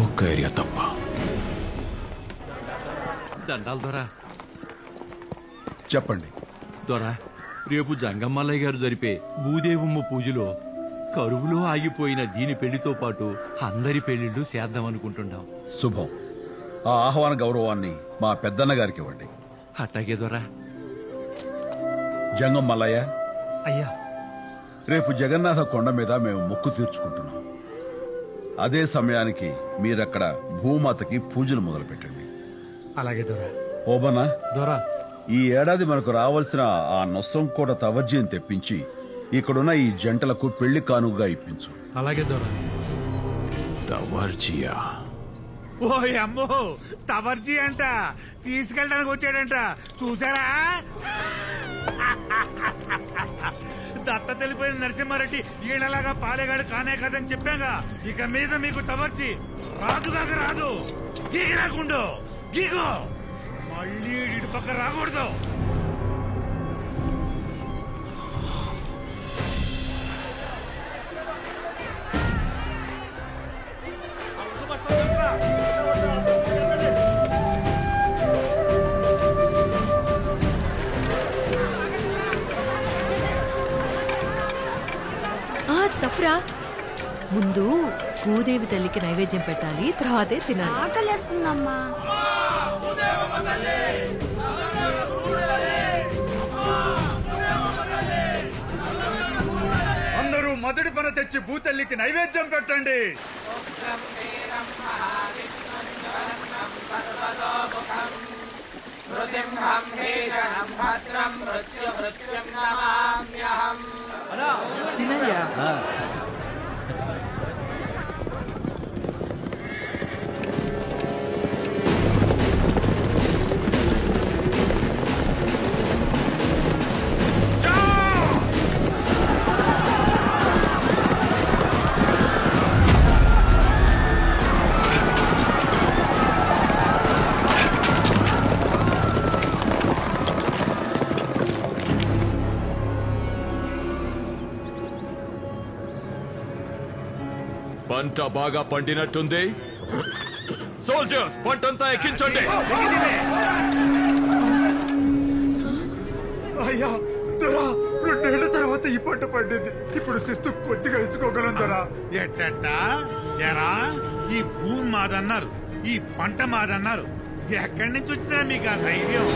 ఒక్క ఏరియా తప్ప. దండాలు దొరా. చెప్పండి. దొరా రేపు జంగమ్మల్లయ్య గారు జరిపే భూదేవమ్మ పూజలో కరువులో ఆగిపోయిన దీని పెళ్ళితో పాటు అందరి పెళ్ళిళ్ళు చేద్దామనుకుంటున్నాం శుభం. ఆ ఆహ్వాన గౌరవాన్ని మా పెద్దన్న గారికి ఇవ్వండి. అట్టాగే దొరా. జంగం మల్లయ్య అయ్యా రేపు జగన్నాథ కొండ మీద మేము మొక్కు తీర్చుకుంటున్నాం. అదే సమయానికి మీరక్కడ భూమాతకి పూజలు మొదలు పెట్టండి అలాగే దొరా. ఓబనా దొరా. ఈ ఏడాది మనకు రావాల్సిన ఆ నొస్సం కూడా తవర్జీని తెప్పించి ఇక్కడున్న ఈ జంటలకు పెళ్ళి కానుకగా ఇప్పించు. అలాగే దొరా. తవర్జియా. ఓ అమ్మో తవర్జీ అంట. తీసుకెళ్ళడానికి వచ్చాడంట. చూసారా? అత్త తెలిపోయిన నరసింహారెడ్డి ఈడలాగా పాలేగాడు కానే కదని చెప్పాగా. ఇక మీద మీకు తవర్చి రాదుగాక రాదు. గీగి రాకుండు గీగో మళ్ళీ ఇటు పక్క రాకూడదు. తప్పురా ముందు భూదేవి తల్లికి నైవేద్యం పెట్టాలి తర్వాతే తినాలి. ఆకలేస్తుందమ్మా. అందరూ మొదటి పన తెచ్చి భూతల్లికి నైవేద్యం పెట్టండి. పంట బాగా పండినట్టుంది. సోల్జర్స్ పంటంతా ఎక్కించండి. అయ్యా దొరా రెండేళ్ళ తర్వాత ఈ పంట పండింది. ఇప్పుడు శిస్తు కొద్దిగా ఇచ్చుకోగలం దొరా. ఎట్టట ఎరా ఈ భూమి మాదన్నారు ఈ పంట మాదన్నారు. ఎక్కడి నుంచి వచ్చిందా మీకు ఆ ధైర్యం?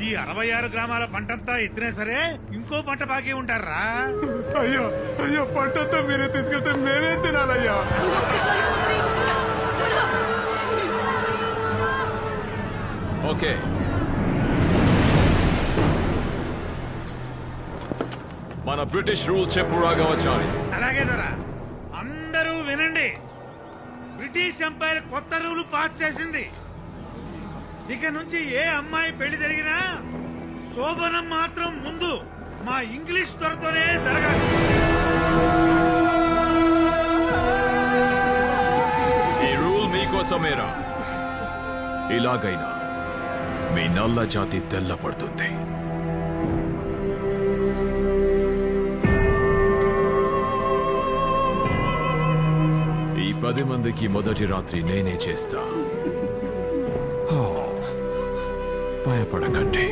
ఈ అరవై ఆరు గ్రామాల పంటంతా ఎత్తినా సరే ఇంకో పంట బాకీ ఉంటారా అయ్యా అయ్యా పంటంతా మీరే తీసుకెళ్తే మేమే తినాలయ్యా. ఓకే. మన బ్రిటిష్ రూల్ చెప్పు రాఘవాచారి. అలాగే దొరా అందరూ వినండి. బ్రిటిష్ ఎంపైర్ కొత్త రూల్ పాస్ చేసింది. ఇక నుంచి ఏ అమ్మాయి పెళ్ళి జరిగినా శోభనం మాత్రం ముందు మా ఇంగ్లీష్ త్వరతోనే జరగాలి. ఈ రూల్ మీకోసమేరా? ఇలాగైనా మీ నల్ల జాతి తెల్లపడుతుంది. ఈ పది మందికి మొదటి రాత్రి నేనే చేస్తా. అపాయపడకండి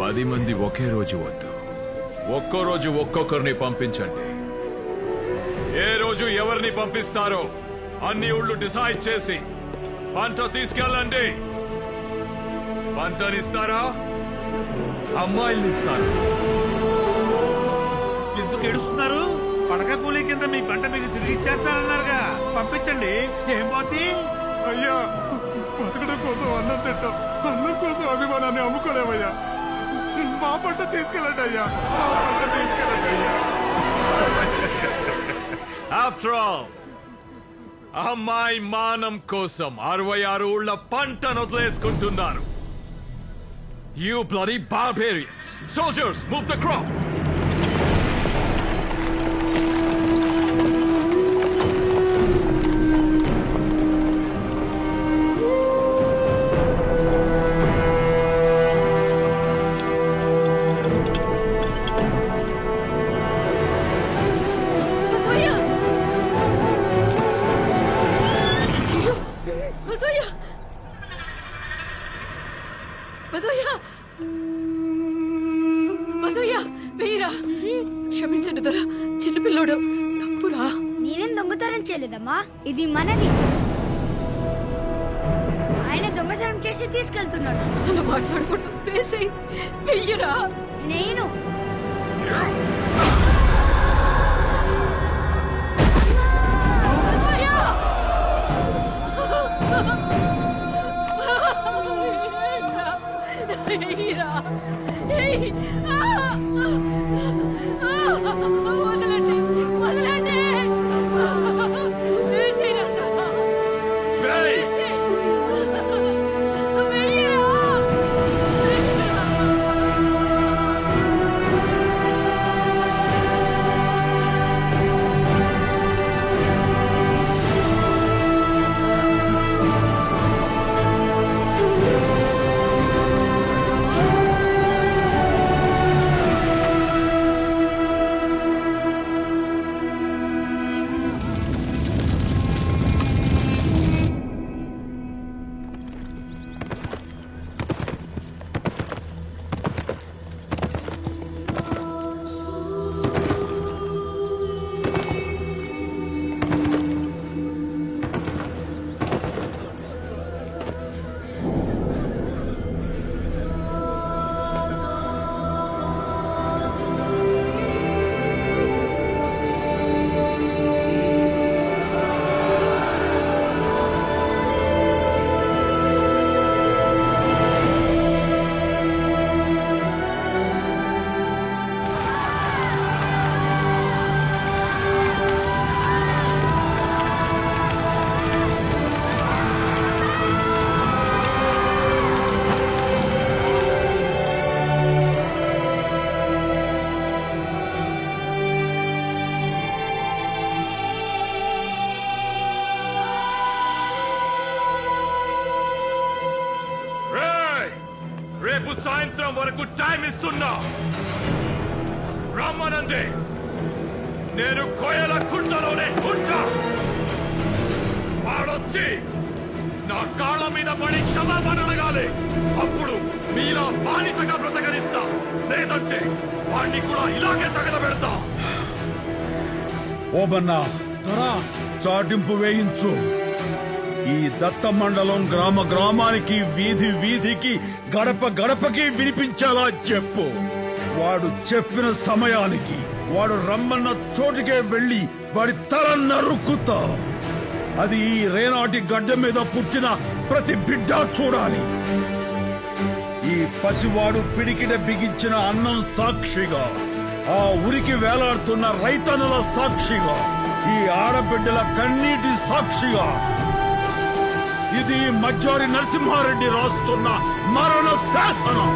పది మంది ఒకే రోజు వద్దు. ఒక్కో రోజు ఒక్కొక్కరిని పంపించండి. ఏ రోజు ఎవరిని పంపిస్తారో అన్ని ఊళ్ళు డిసైడ్ చేసి పంట తీసుకెళ్ళండి. పంటనిస్తారా? అమ్మాయిల్ని ఇస్తారా ఎందుకు ఏడుస్తున్నారు? పడక కూలీ కింద మీ పంట మీకు తిరిగి ఇచ్చేస్తానన్నారుగా. పంపించండి. ఏం పోతే? అయ్యా బతకడం కోసం అన్నం తింటాం. అన్నం కోసం అభిమానాన్ని అమ్ముకోలేమయ్యా. మా పంట తీసుకెళ్ళండి అయ్యా. మా పంట తీసుకెళ్ళండి అయ్యా. ఆఫ్టర్ ఆల్ అమ్మాయి మానం కోసం అరవై ఆరు ఊళ్ళ పంటను వదిలేసుకుంటున్నారు. You bloody barbarians soldiers move the crop చాటింపు వేయించు. ఈ దత్త మండలం గ్రామ గ్రామానికి వీధి వీధికి గడప గడపకి వినిపించేలా చెప్పు. వాడు చెప్పిన సమయానికి వాడు రమ్మన్న చోటుకే వెళ్ళి వాడి తల నరుక్కుతా అది ఈ రేనాటి గడ్డ మీద పుట్టిన ప్రతి బిడ్డ చూడాలి. ఈ పసివాడు పిడికిట బిగించిన అన్నం సాక్షిగా ఆ ఉరికి వేలాడుతున్న రైతనుల సాక్షిగా. ఈ ఆడబిడ్డల కన్నీటి సాక్షిగా ఇది మజ్జారి నరసింహారెడ్డి రాస్తున్న మరణ శాసనం.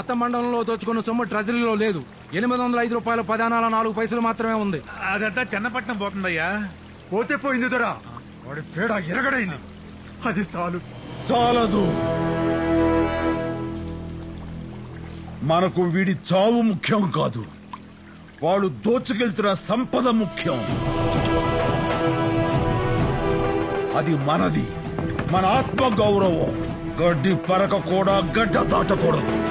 దత్త మండలంలో దోచుకున్న సొమ్ము ట్రెజరీలో లేదు. ఎనిమిది వందల ఐదు రూపాయల పదానాల నాలుగు పైసలు మాత్రమే ఉంది. అదంతా చెన్నపట్నం పోతుందయ్యా. పోతే పోయింది దొరా. వాడి పేడ ఎరగడైంది. అది చాలు. చాలదు. మనకు వీడి చావు ముఖ్యం కాదు. వాడు దోచుకెళ్తున్న సంపద ముఖ్యం. అది మనది. మన ఆత్మ గౌరవం గడ్డి పరక కూడా గడ్డ దాటకూడదు.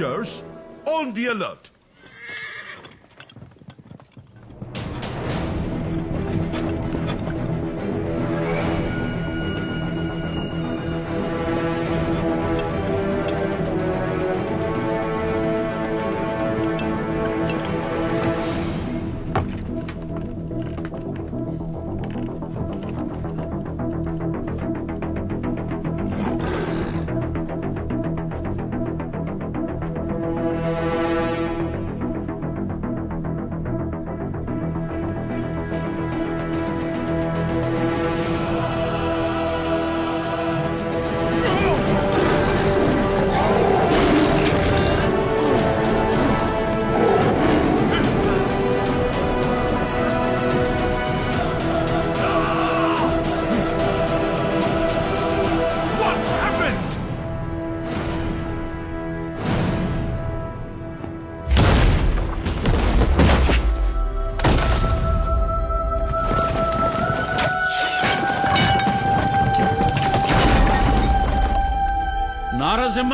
Soldiers, on the alert.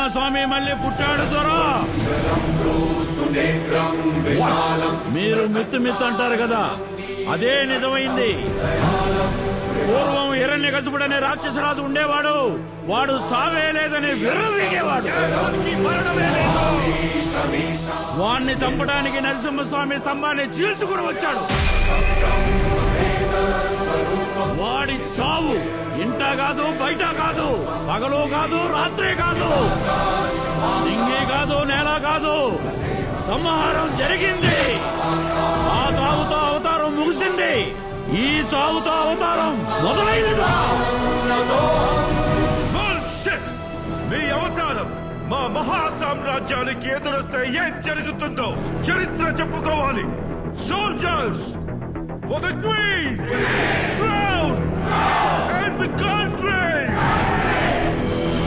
స్వామి మళ్ళీ పుట్టాడు దొరా. మీరు మిత్తు మిత్తు అంటారు కదా. అదే నిజమైంది. పూర్వం హిరణ్య కసుపుడనే రాక్షసరాజు ఉండేవాడు. వాడు చావే లేదని విర్రవీగేవాడు. వాణ్ణి చంపడానికి నరసింహస్వామి స్తంభాన్ని చీల్చుకుని వచ్చాడు. వాడి చావు ఇంట కాదు బయట కాదు పగలు కాదు రాత్రి కాదు. నింగి కాదు నేల కాదు. సంహారం జరిగింది. ఆ చావుతో అవతారం ముగిసింది. ఈ చావుతో అవతారం మొదలైనదా. మీ అవతారం మా మహా సామ్రాజ్యానికి ఎదురొస్తే ఏం జరుగుతుందో చరిత్ర చెప్పుకోవాలి. Soldiers for the queen crown and the country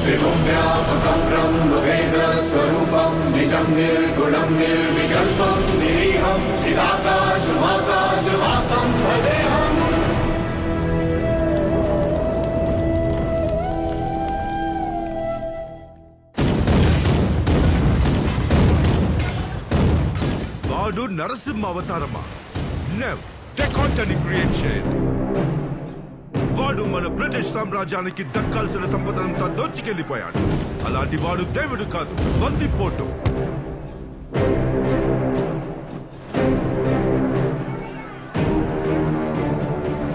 విభుం వ్యాపకం బ్రహ్మ వేద స్వరూపం నిజం నిర్గుణం నిర్వికల్పం నిరీహం చిదాకాశమాకాశవాసం భజేహం వాడు నరసింహ అవతారమా నెవ్ డెకాంటని క్రియేట్ చేయండి వాడు మన బ్రిటిష్ సామ్రాజ్యానికి దక్కాల్సిన సంపదనంతా దోచుకెళ్ళిపోయాడు. అలాంటి వాడు దేవుడు కాదు బందిపోటు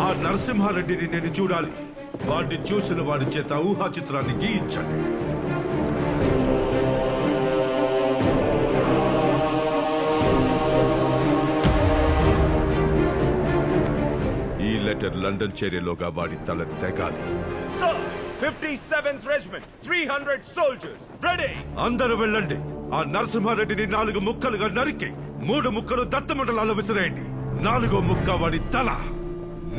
ఆ నరసింహారెడ్డిని నేను చూడాలి. వాడిని చూసిన వాడి చేత ఊహా చిత్రాన్ని గీయించండి. ఈ లెటర్ లండన్ చేరేలోగా వాడి తల తెగాలి. Sir, 57th Regiment, 300 soldiers, ready! అందరూ వెళ్ళండి. ఆ నరసింహారెడ్డిని నాలుగు ముక్కలుగా నరికి మూడు ముక్కలు దత్తమండలాలు విసిరేయండి. నాలుగో ముక్క వాడి తల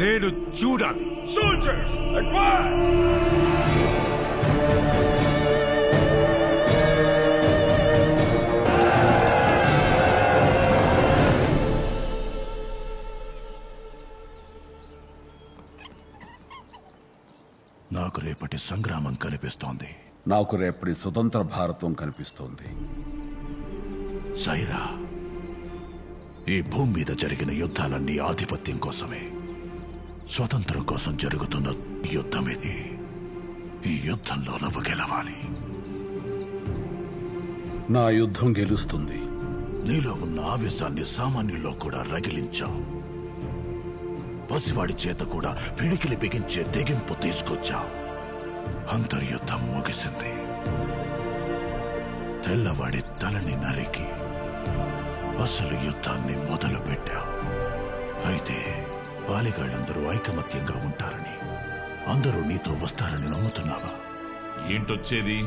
నేను చూడాలి. సోల్జర్స్ నాకు రేపటి సంగ్రామం కనిపిస్తోంది. నాకు రేపటి స్వతంత్ర భారతం కనిపిస్తోంది. సైరా ఈ భూమి మీద జరిగిన యుద్ధాలన్నీ ఆధిపత్యం కోసమే స్వతంత్రం కోసం జరుగుతున్న యుద్ధం ఇది. ఈ యుద్ధంలో నువ్వు గెలవాలి. నా యుద్ధం గెలుస్తుంది. నీలో ఉన్న ఆవేశాన్ని సామాన్యుల్లో కూడా రగిలించావు. పసివాడి చేత కూడా పిడికిలి బిగించే తెగింపు తీసుకొచ్చావు. అంతర్యుద్ధం ముగిసింది. తెల్లవాడి తలని నరికి అసలు యుద్ధాన్ని మొదలు పెట్టావు అయితే బాలిగాళ్ళందరూ ఐకమత్యంగా ఉంటారని అందరూ నీతో వస్తారని నమ్ముతున్నావా? ఏంటొచ్చేది?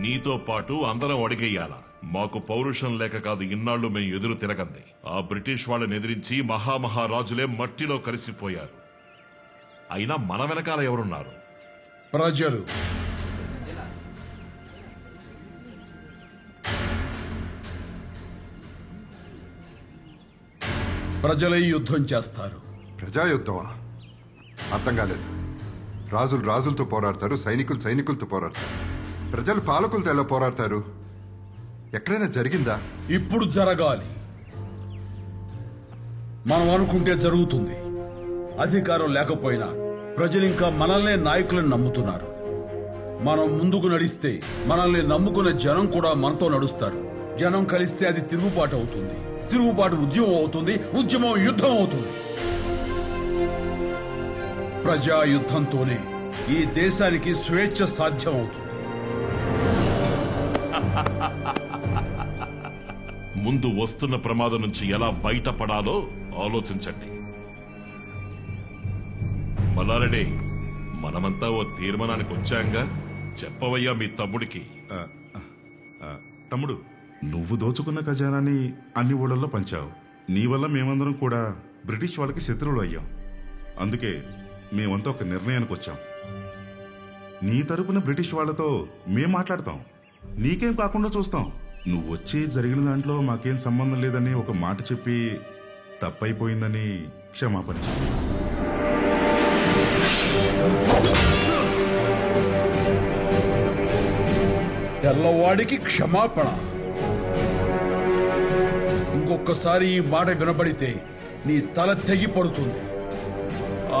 నీతో పాటు అందరం అడిగేయాల. మాకు పౌరుషం లేక కాదు ఇన్నాళ్ళు మేము ఎదురు తిరగంది. ఆ బ్రిటిష్ వాళ్ళని ఎదిరించి మహామహారాజులే మట్టిలో కలిసిపోయారు. అయినా మన వెనకాల ఎవరున్నారు? ప్రజలు. ప్రజలే యుద్ధం చేస్తారు. ప్రజాయుద్ధమా? అర్థం కాలేదు. రాజులు రాజులతో పోరాడతారు సైనికులు సైనికులతో పోరాడతారు. ప్రజలు పాలకులతో ఎలా పోరాడతారు? ఎక్కడైనా జరిగిందా? ఇప్పుడు జరగాలి. మనం అనుకుంటే జరుగుతుంది. అధికారం లేకపోయినా ప్రజలు ఇంకా మనల్నే నాయకులను నమ్ముతున్నారు. మనం ముందుకు నడిస్తే మనల్ని నమ్ముకున్న జనం కూడా మనతో నడుస్తారు. జనం కలిస్తే అది తిరుగుబాటు అవుతుంది. తిరుగుబాటు ఉద్యమం అవుతుంది. ఉద్యమం యుద్ధం అవుతుంది. ప్రజా యుద్ధంతోనే ఈ దేశానికి స్వేచ్ఛ సాధ్యం అవుతుంది. ముందు వస్తున్న ప్రమాదం నుంచి ఎలా బయటపడాలో ఆలోచించండి. మల్లారెడ్డి మనమంతా ఓ తీర్మానానికి వచ్చాంగా? చెప్పవయ్యా మీ తమ్ముడికి. తమ్ముడు నువ్వు దోచుకున్న ఖజానాన్ని అన్ని ఊళ్ళల్లో పంచావు. నీ వల్ల మేమందరం కూడా బ్రిటిష్ వాళ్ళకి శత్రువులు అయ్యాం. అందుకే మేమంతా ఒక నిర్ణయానికి వచ్చాం. నీ తరపున బ్రిటిష్ వాళ్ళతో మేం మాట్లాడతాం. నీకేం కాకుండా చూస్తాం. నువ్వు వచ్చి జరిగిన దాంట్లో మాకేం సంబంధం లేదని ఒక మాట చెప్పి తప్పైపోయిందని క్షమాపణ చెప్పు. తెల్లవాడికి క్షమాపణ. ఇంకొకసారి ఈ మాట వినబడితే నీ తల తెగి పడుతుంది.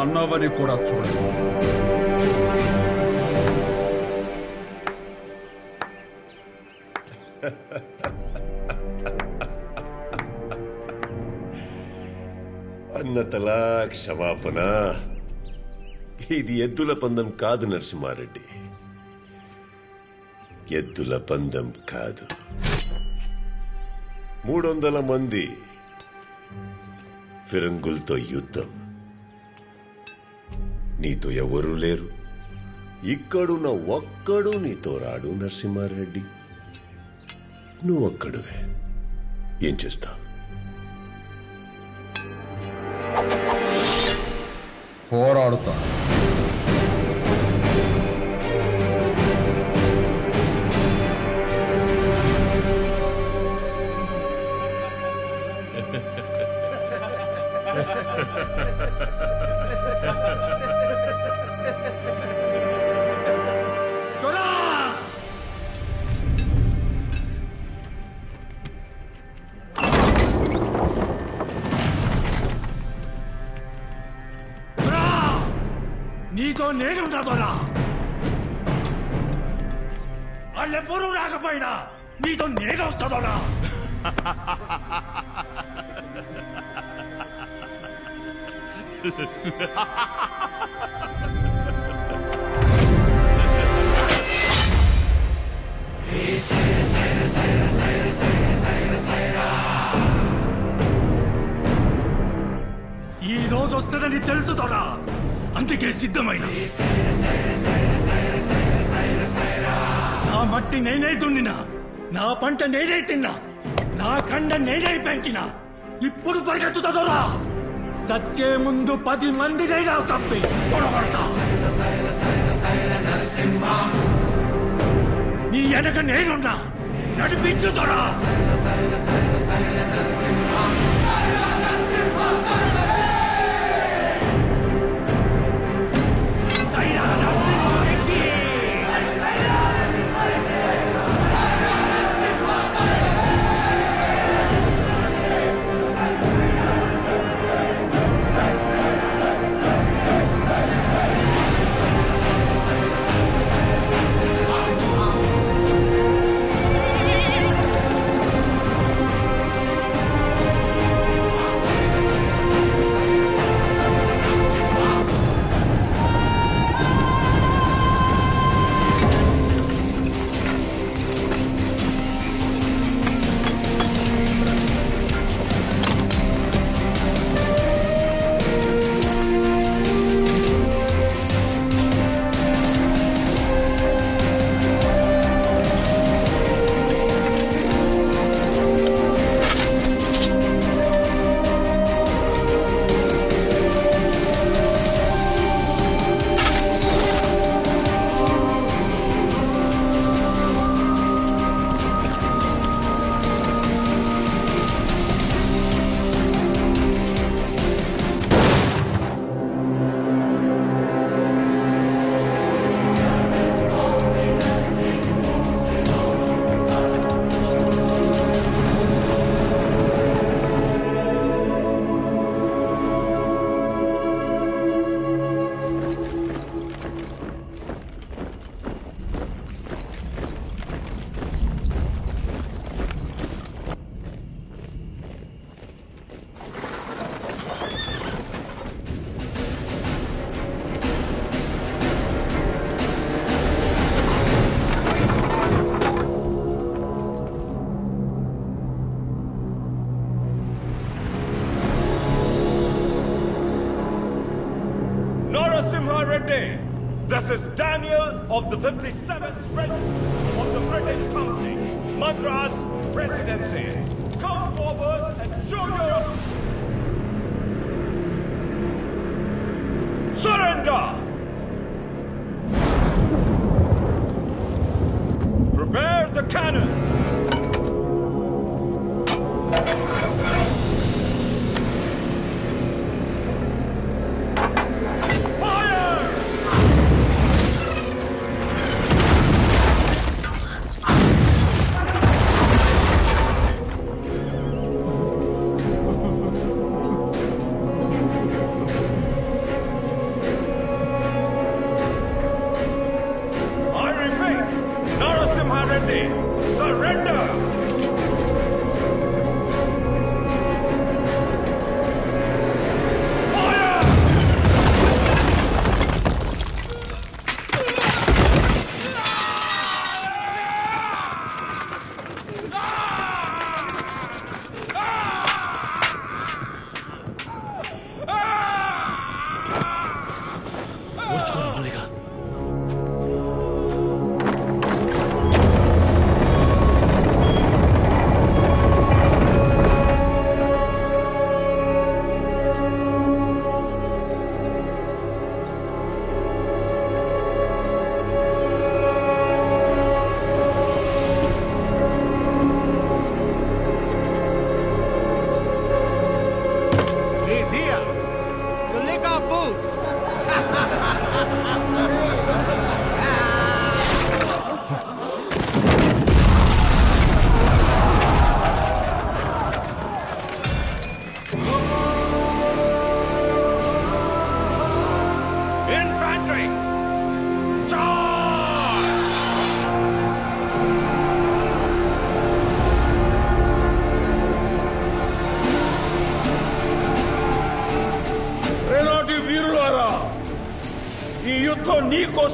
అన్నవని కూడా చూడదు అన్నతలా క్షమాపణ. ఇది ఎద్దుల పందెం కాదు నరసింహారెడ్డి. ఎద్దుల పందెం కాదు. మూడు వందల మంది ఫిరంగులతో యుద్ధం. నీతో ఎవరూ లేరు. ఇక్కడున్న ఒక్కడు నీతో రాడు నరసింహారెడ్డి. నువ్వు ఒక్కడువే. ఏం చేస్తావు? పోరాడుతా నేనున్నా దొరా వాళ్ళెవ్వరూ రాకపోయినా నీతో నేను వస్తుందోరా ఈ రోజు వస్తుందని తెలుసుదోరా అందుకే సిద్ధమైన. నా మట్టి నేనే దున్నినా నా పంట నేనే తిన్నా నా కండ నేనే పెంచిన ఇప్పుడు పరిగెత్తుతదోరా సచ్చే ముందు పది మంది మందినైనా తప్పి తొడగొడతా నీ వెనక నేనున్నా నడిపించుదోరా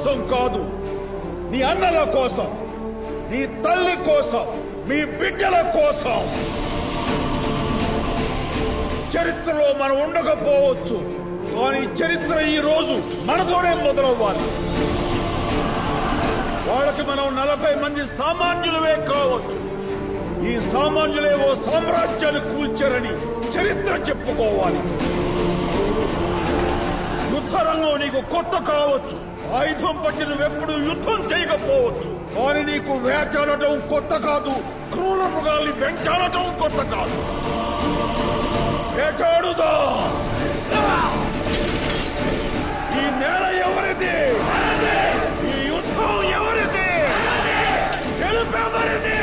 కోసం కాదు. నీ అన్నల కోసం నీ తల్లి కోసం మీ బిడ్డల కోసం. చరిత్రలో మనం ఉండకపోవచ్చు కానీ చరిత్ర ఈ రోజు మనతోనే మొదలవ్వాలి. వాళ్ళకి మనం నలభై మంది సామాన్యులవే కావచ్చు. ఈ సామాన్యులే ఓ సామ్రాజ్యాన్ని కూల్చారని చరిత్ర చెప్పుకోవాలి. యుద్ధరంగం నీకు కొత్త కావచ్చు. ఆయుధం పట్టి నువ్వెప్పుడు యుద్ధం చేయకపోవచ్చు. కానీ నీకు వేటాడటం కొత్త కాదు. క్రూర మృగాల్ని వెంటాడటం కొత్త కాదు. వేటాడుదా? ఈ నేల ఎవరిది? ఈ యుద్ధం ఎవరిది? గెలుపెవరిది?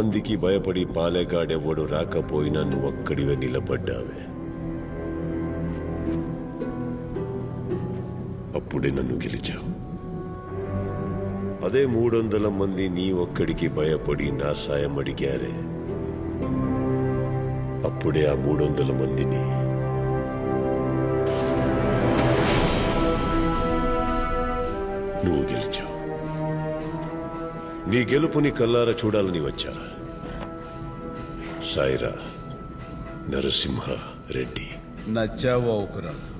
మందికి భయపడి పాలెగాడెవ్వడు రాకపోయినా నువ్వు ఒక్కడివే నిలబడ్డావే అప్పుడే నన్ను గెలిచావు అదే మూడొందల మంది నీ ఒక్కడికి భయపడి నా సాయం అడిగారే అప్పుడే ఆ మూడొందల మందిని నీ గెలుపుని కల్లారా చూడాలని వచ్చా. సాయిరా నరసింహ రెడ్డి. నచ్చావా ఒకరాజు?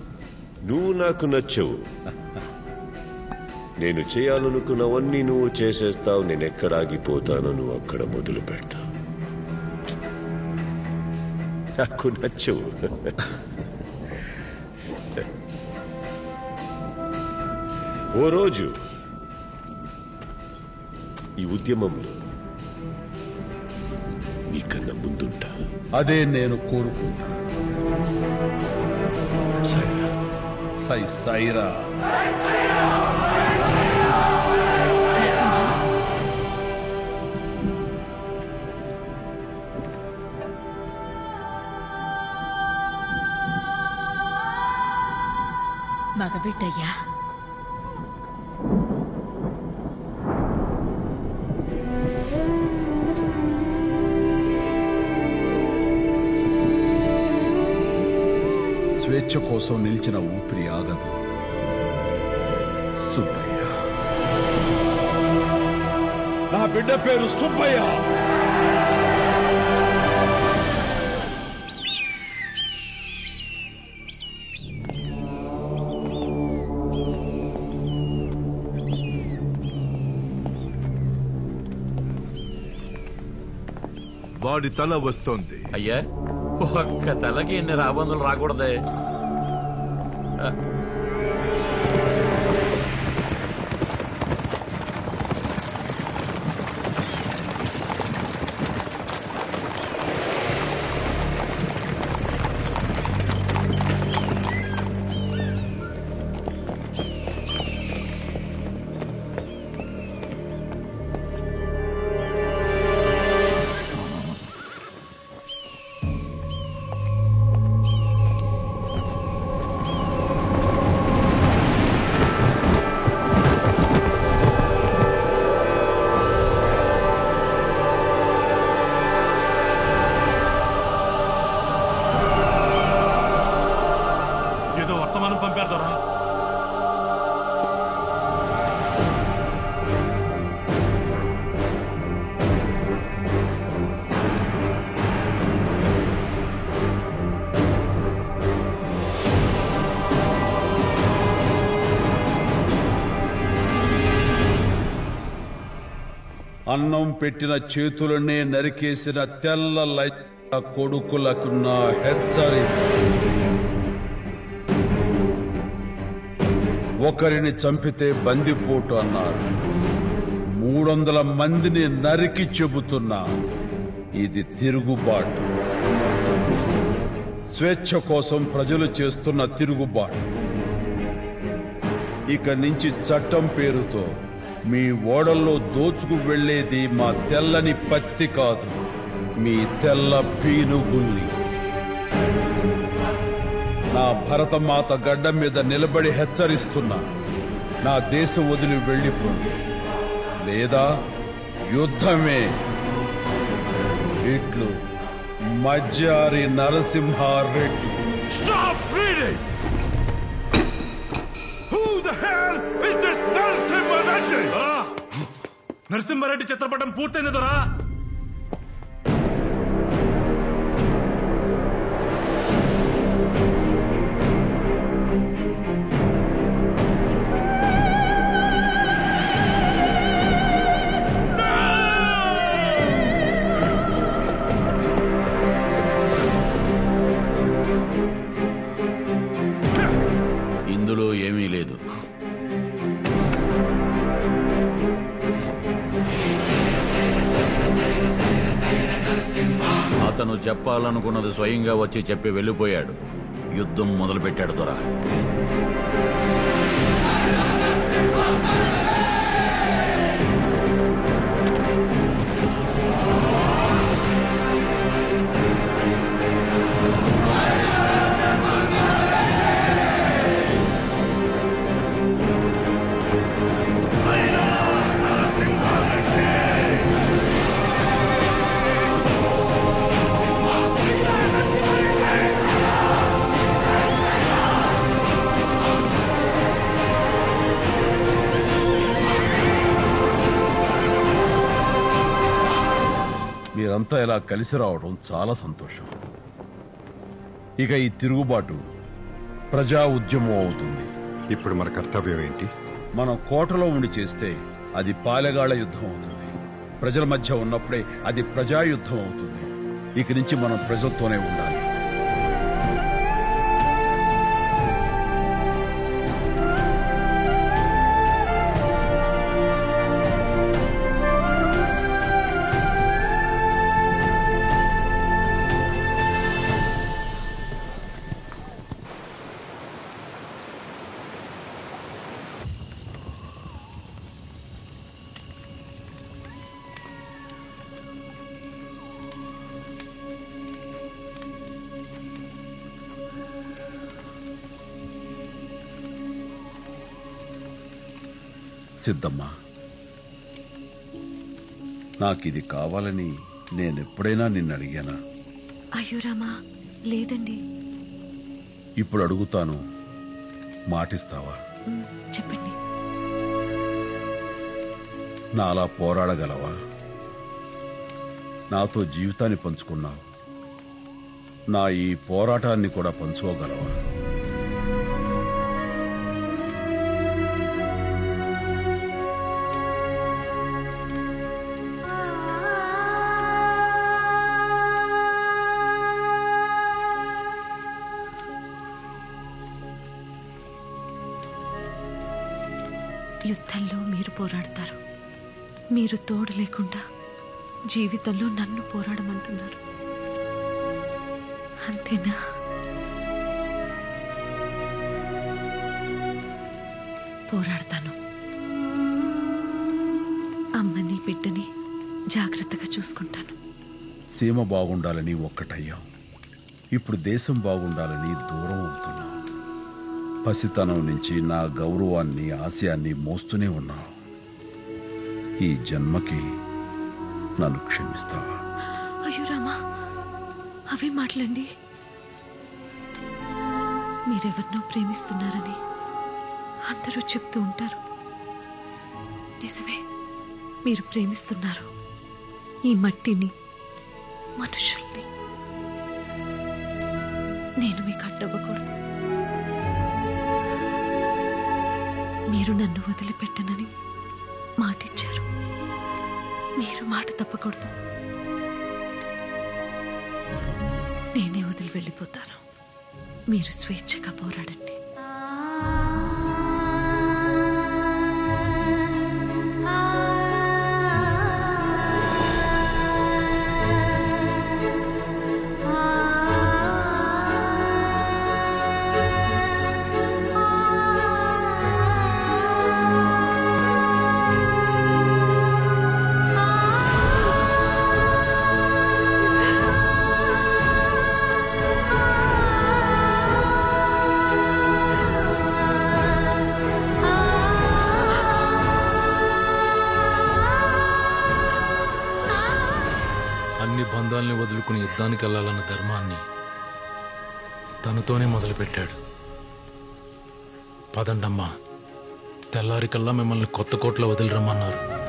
నువ్వు నాకు నచ్చవు. నేను చేయాలనుకున్నవన్నీ నువ్వు చేసేస్తావు. నేను ఎక్కడ ఆగిపోతానో నువ్వు అక్కడ మొదలు పెడతావు నాకు నచ్చవు. ఓ రోజు ఉద్యమంలో నీకన్నా ముందుంటా. అదే నేను కోరుకుంటా. సైరా. సై సైరా. మగబిడ్డయ్యా. కోసం నిలిచిన ఊపిరి ఆగదు. సుబ్బయ్య. నా బిడ్డ పేరు సుబ్బయ్య. వాడి తల వస్తోంది. అయ్యా ఒక్క తలకి ఎన్ని రాబందులు రాకూడదే? Uh, అన్నం పెట్టిన చేతులనే నరికేసిన తెల్ల లైట్ల కొడుకులకున్న హెచ్చరి ఒకరిని చంపితే బందిపోటు అన్నారు. మూడు వందల మందిని నరికి చెబుతున్నా. ఇది తిరుగుబాటు. స్వేచ్ఛ కోసం ప్రజలు చేస్తున్న తిరుగుబాటు. ఇక నుంచి చట్టం పేరుతో మీ ఓడల్లో దోచుకు వెళ్ళేది మా తెల్లని పత్తి కాదు. మీ తెల్ల పీనుగుల్ని నా భరతమాత గడ్డ మీద నిలబడి హెచ్చరిస్తున్నా. నా దేశం వదిలి వెళ్ళిపోండి లేదా యుద్ధమే. ఇట్లు మజ్జారి నరసింహారెడ్డి Stop reading! నరసింహారెడ్డి. చిత్రపటం పూర్తయింది దొరా. తను చెప్పాలనుకున్నది స్వయంగా వచ్చి చెప్పి వెళ్ళిపోయాడు. యుద్ధం మొదలుపెట్టాడు దొర మీరంతా ఇలా కలిసి రావడం చాలా సంతోషం. ఇక ఈ తిరుగుబాటు ప్రజా ఉద్యమం అవుతుంది. ఇప్పుడు మన కర్తవ్యం ఏంటి? మనం కోటలో ఉండి చేస్తే అది పాలెగాళ్ళ యుద్ధం అవుతుంది. ప్రజల మధ్య ఉన్నప్పుడే అది ప్రజా యుద్ధం అవుతుంది. ఇక నుంచి మనం ప్రజలతోనే ఉండాలి. సిద్ధమ్మా. నాకిది కావాలని నేనెప్పుడైనా నిన్ను అడిగానా అయ్యో రామా లేదండి. ఇప్పుడు అడుగుతాను మాటిస్తావా? చెప్పండి. నాలా పోరాడగలవా? నాతో జీవితాన్ని పంచుకున్నావు. నా ఈ పోరాటాన్ని కూడా పంచుకోగలవా? యుద్ధంలో మీరు పోరాడతారు. మీరు తోడు లేకుండా జీవితంలో నన్ను పోరాడమంటున్నారు. అంతేనా? పోరాడతాను. అమ్మని బిడ్డని జాగ్రత్తగా చూసుకుంటాను. సీమ బాగుండాలని ఒక్కటయ్యాం. ఇప్పుడు దేశం బాగుండాలని దూరం అవుతున్నాం. పసితనం నుంచి నా గౌరవాన్ని ఆశయాన్ని మోస్తూనే ఉన్నావు. ఈ జన్మకి నన్ను క్షమిస్తావా? అయ్యో రామా అవే మాటలండి. మీరెవరినో ప్రేమిస్తున్నారని అందరూ చెప్తూ ఉంటారు. నిజమే మీరు ప్రేమిస్తున్నారు ఈ మట్టిని మనుషుల్ని. నేను మీకు అడ్డవ్వకూడదు. మీరు నన్ను వదిలిపెట్టనని మాటిచ్చారు. మీరు మాట తప్పకూడదు. నేనే వదిలి వెళ్ళిపోతాను. మీరు స్వేచ్ఛగా పోరాడండి. యుద్ధానికి వెళ్ళాలన్న ధర్మాన్ని తనతోనే మొదలుపెట్టాడు. పదండమ్మా తెల్లారికల్లా మిమ్మల్ని కొత్త కోట్లో వదిలిరమ్మన్నారు.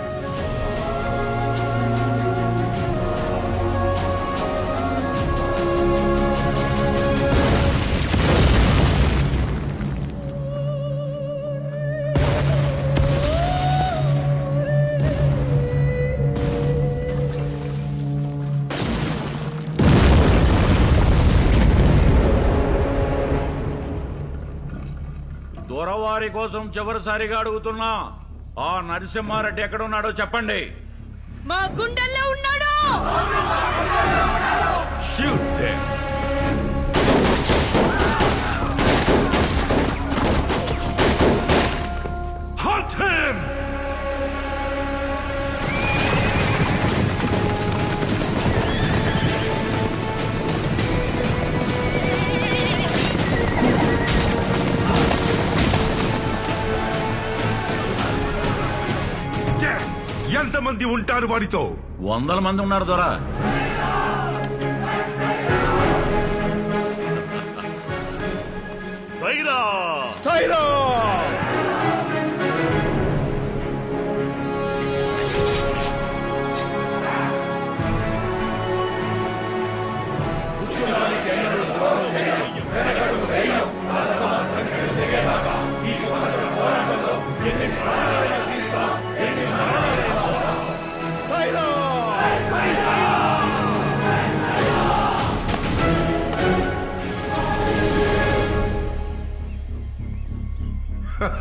దొరవారి కోసం చివరిసారిగా అడుగుతున్నా ఆ నరసింహారెడ్డి ఎక్కడున్నాడో చెప్పండి. మా గుండెల్లో ఉన్నాడు! ఎంతమంది ఉంటారు వాడితో వందల మంది ఉన్నారు దొర. Sye Raa. Sye Raa!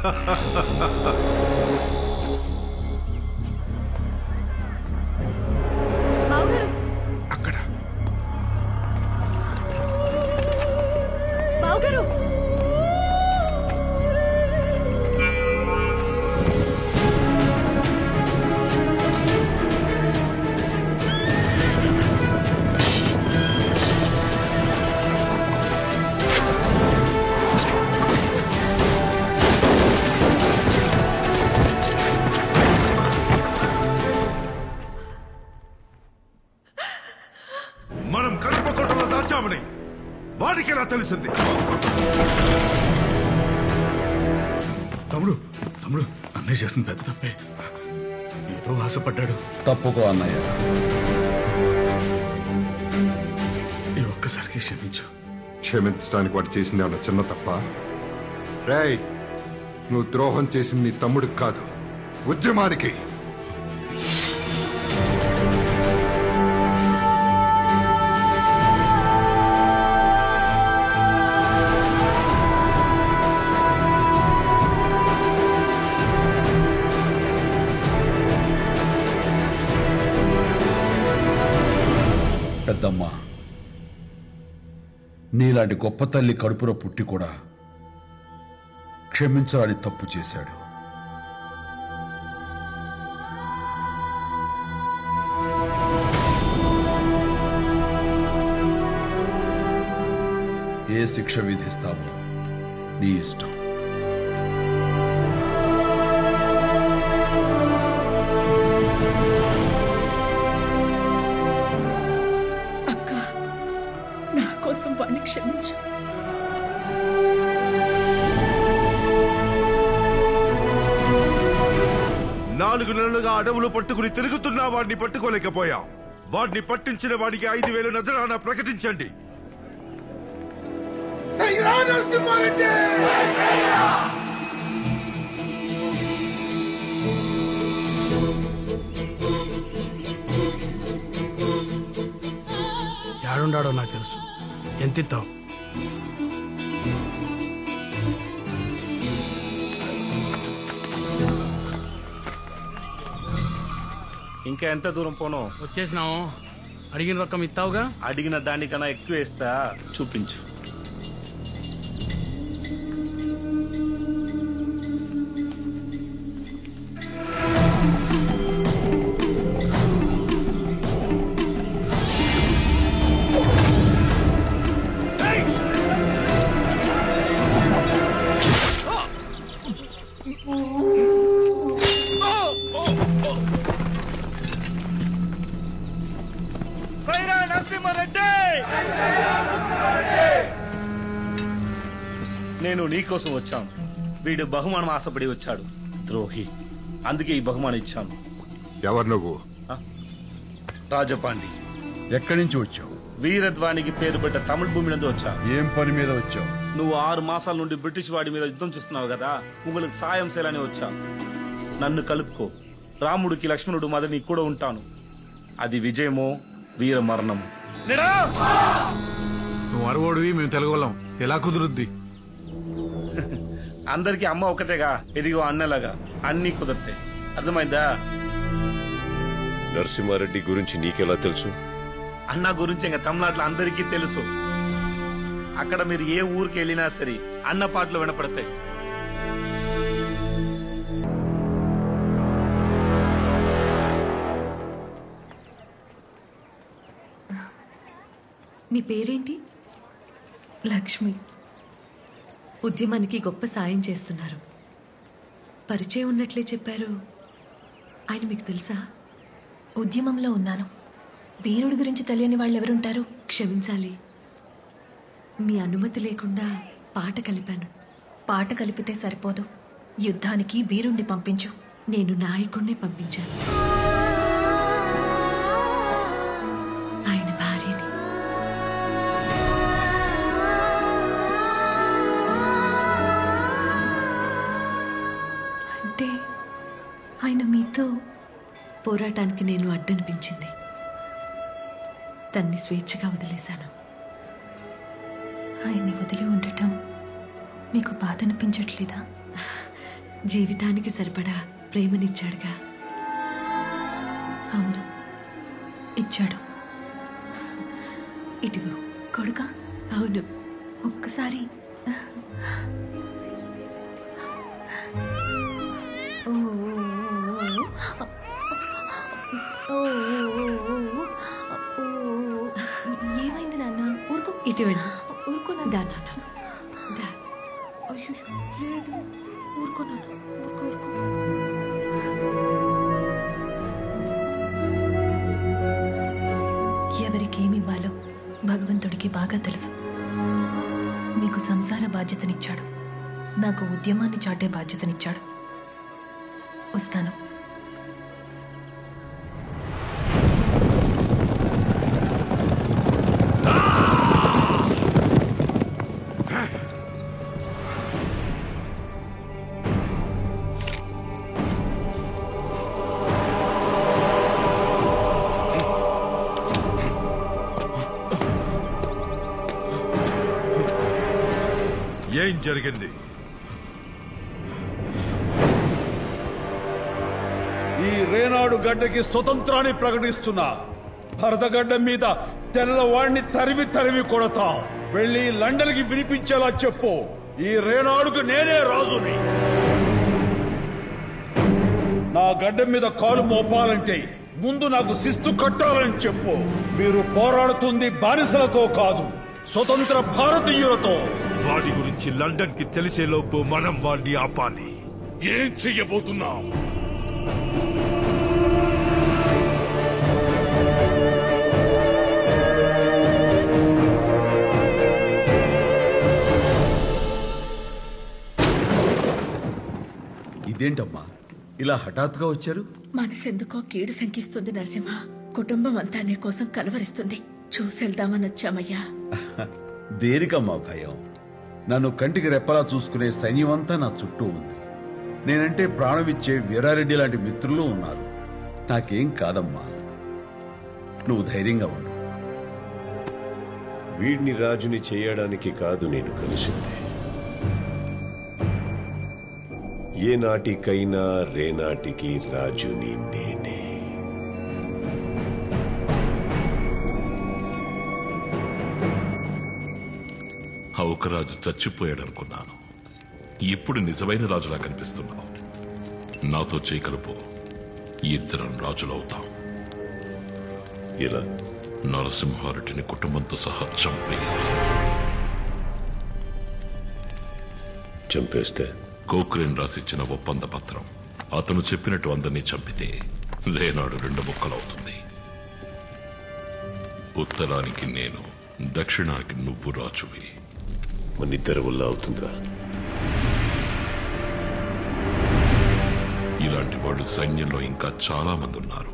Ha ha ha ha ha ha! పెద్ద తప్పే. ఏదో ఆశపడ్డాడు. తప్పుకో అన్నయ్య. ఈ ఒక్కసారికి క్షమించు. క్షమించడానికి వాడు చేసింది ఏమన్నా చిన్న తప్ప? రేయ్ నువ్వు ద్రోహం చేసింది నీ తమ్ముడికి కాదు ఉద్యమానికి. నీలాంటి గొప్ప తల్లి కడుపులో పుట్టి కూడా క్షమించాలని తప్పు చేశాడు. ఏ శిక్ష విధిస్తావో నీ ఇష్టం. అడవులు పట్టుకుని తిరుగుతున్నా వాడిని పట్టుకోలేకపోయాం. వాడిని పట్టించిన వాడికి ఐదు వేలు నజరానా ప్రకటించండి. యాడుండాడో నాకు తెలుసు. ఎంత ఇస్తావు? ఇంకా ఎంత దూరం పోను? వచ్చేసినాము అడిగిన రకం ఇస్తావుగా? అడిగిన దానికన్నా ఎక్కువ వేస్తా. చూపించు. బహుమానం ఆశపడి వచ్చాడు. ద్రోహి. అందుకే ఈ బహుమానం ఇచ్చాను. ఎవరు నువ్వు? రాజపాండి. ఎక్కడి నుంచి వచ్చావు? వీరత్వానికి పేరు పెట్ట తమిళ భూమి నుండి వచ్చా. ఏం పని మీద వచ్చావు? నువ్వు ఆరు మాసాల నుండి బ్రిటిష్ వాడి మీద యుద్ధం చేస్తున్నావు కదా మిమ్మల్ని సాయం చేయాలని వచ్చా. నన్ను కలుపుకో. రాముడికి లక్ష్మణుడు మద నీకు కూడా ఉంటాను. అది విజయమో వీర మరణము నువ్వు అరవోడివి మేము తెలుగులం ఎలా కుదురుద్ది? అందరికి అమ్మ ఒకటేగా. ఎదిగో అన్నలాగా. అన్ని కుదిరితే అర్థమైందా? నరసింహారెడ్డి గురించి నీకెలా తెలుసు? అన్న గురించి ఇంకా తమిళనాడులో అందరికీ తెలుసు. అక్కడ మీరు ఏ ఊరికి వెళ్ళినా సరే అన్న పాటలు వినపడతాయి. మీ పేరేంటి? లక్ష్మి. ఉద్యమానికి గొప్ప సాయం చేస్తున్నారు. పరిచయం ఉన్నట్లే చెప్పారు. ఆయన మీకు తెలుసా? ఉద్యమంలో ఉన్నాను. వీరుడి గురించి తెలియని వాళ్ళు ఎవరుంటారు క్షమించాలి. మీ అనుమతి లేకుండా పాట కలిపాను. పాట కలిపితే సరిపోదు. యుద్ధానికి వీరుణ్ణి పంపించు. నేను నాయకుణ్ణి పంపించాను. పోరాటానికి నేను అడ్డనిపించింది. తన్ని స్వేచ్ఛగా వదిలేశాను. ఆయన్ని వదిలి ఉండటం మీకు బాధ అనిపించట్లేదా జీవితానికి సరిపడా ప్రేమనిచ్చాడుగా. అవును ఇచ్చాడు. ఇటువు కొడుక. అవును. ఒక్కసారి. ఇటువంటి ఊరుకో నాన్న. దా. అయ్యో లేదు. ఊరుకో నాన్న ఊరుకో. ఊరుకో ఎవరికేమివ్వాలో భగవంతుడికి బాగా తెలుసు. మీకు సంసార బాధ్యతనిచ్చాడు. నాకు ఉద్యమాన్ని చాటే బాధ్యతనిచ్చాడు. వస్తాను. జరిగింది. ఈ రేనాడు గడ్డకి స్వతంత్రాన్ని ప్రకటిస్తున్నా. భరతగడ్డ మీద తెల్లవాడిని తరివి తరివి కొడతాం. వెళ్ళి లండన్కి వినిపించేలా చెప్పు. ఈ రేనాడుకు నేనే రాజుని. నా గడ్డ మీద కాలు మోపాలంటే ముందు నాకు శిస్తు కట్టాలని చెప్పు. మీరు పోరాడుతుంది బానిసలతో కాదు స్వతంత్ర భారతీయులతో. వాడి గురించి లండన్కి తెలిసేలోపు మనం వాడిని ఆపాలి. ఏం చెయ్యబోతున్నాం? ఇదేంటమ్మా? ఇలా హఠాత్తుగా వచ్చారు? మనసెందుకో కీడు శంకిస్తుంది నరసింహ. కుటుంబం అంతా నీ కోసం కలవరిస్తుంది. చూసెళ్దామని వచ్చామయ్యా. దేనికమ్మా భయం? నన్ను కంటికి రెప్పలా చూసుకునే సైన్యం అంతా నా చుట్టూ ఉంది. నేనంటే ప్రాణమిచ్చే వీరారెడ్డి లాంటి మిత్రులు ఉన్నారు. నాకేం కాదమ్మా. నువ్వు ధైర్యంగా ఉండు. వీడిని రాజుని చేయడానికి కాదు నేను కలిసింది. ఏనాటికైనా రేనాటికి రాజుని నేనే. హౌకరాజు చచ్చిపోయాడనుకున్నాను. ఇప్పుడు నిజమైన రాజులా కనిపిస్తున్నావు. నాతో చేయకలుపు ఇద్దరం రాజులవుతాం. ఇలా? నరసింహారెడ్డిని కుటుంబంతో సహా చంపేయాలి. చంపేస్తే? కోక్రేన్ రాసిచ్చిన ఒప్పంద పత్రం. అతను చెప్పినట్టు అందరినీ చంపితే లేనాడు రెండు ముక్కలవుతుంది. ఉత్తరానికి నేను దక్షిణానికి నువ్వు రాజువి. మనిద్దరి వల్ల అవుతుందిరా. ఇలాంటి వాళ్ళు సైన్యంలో ఇంకా చాలా మంది ఉన్నారు.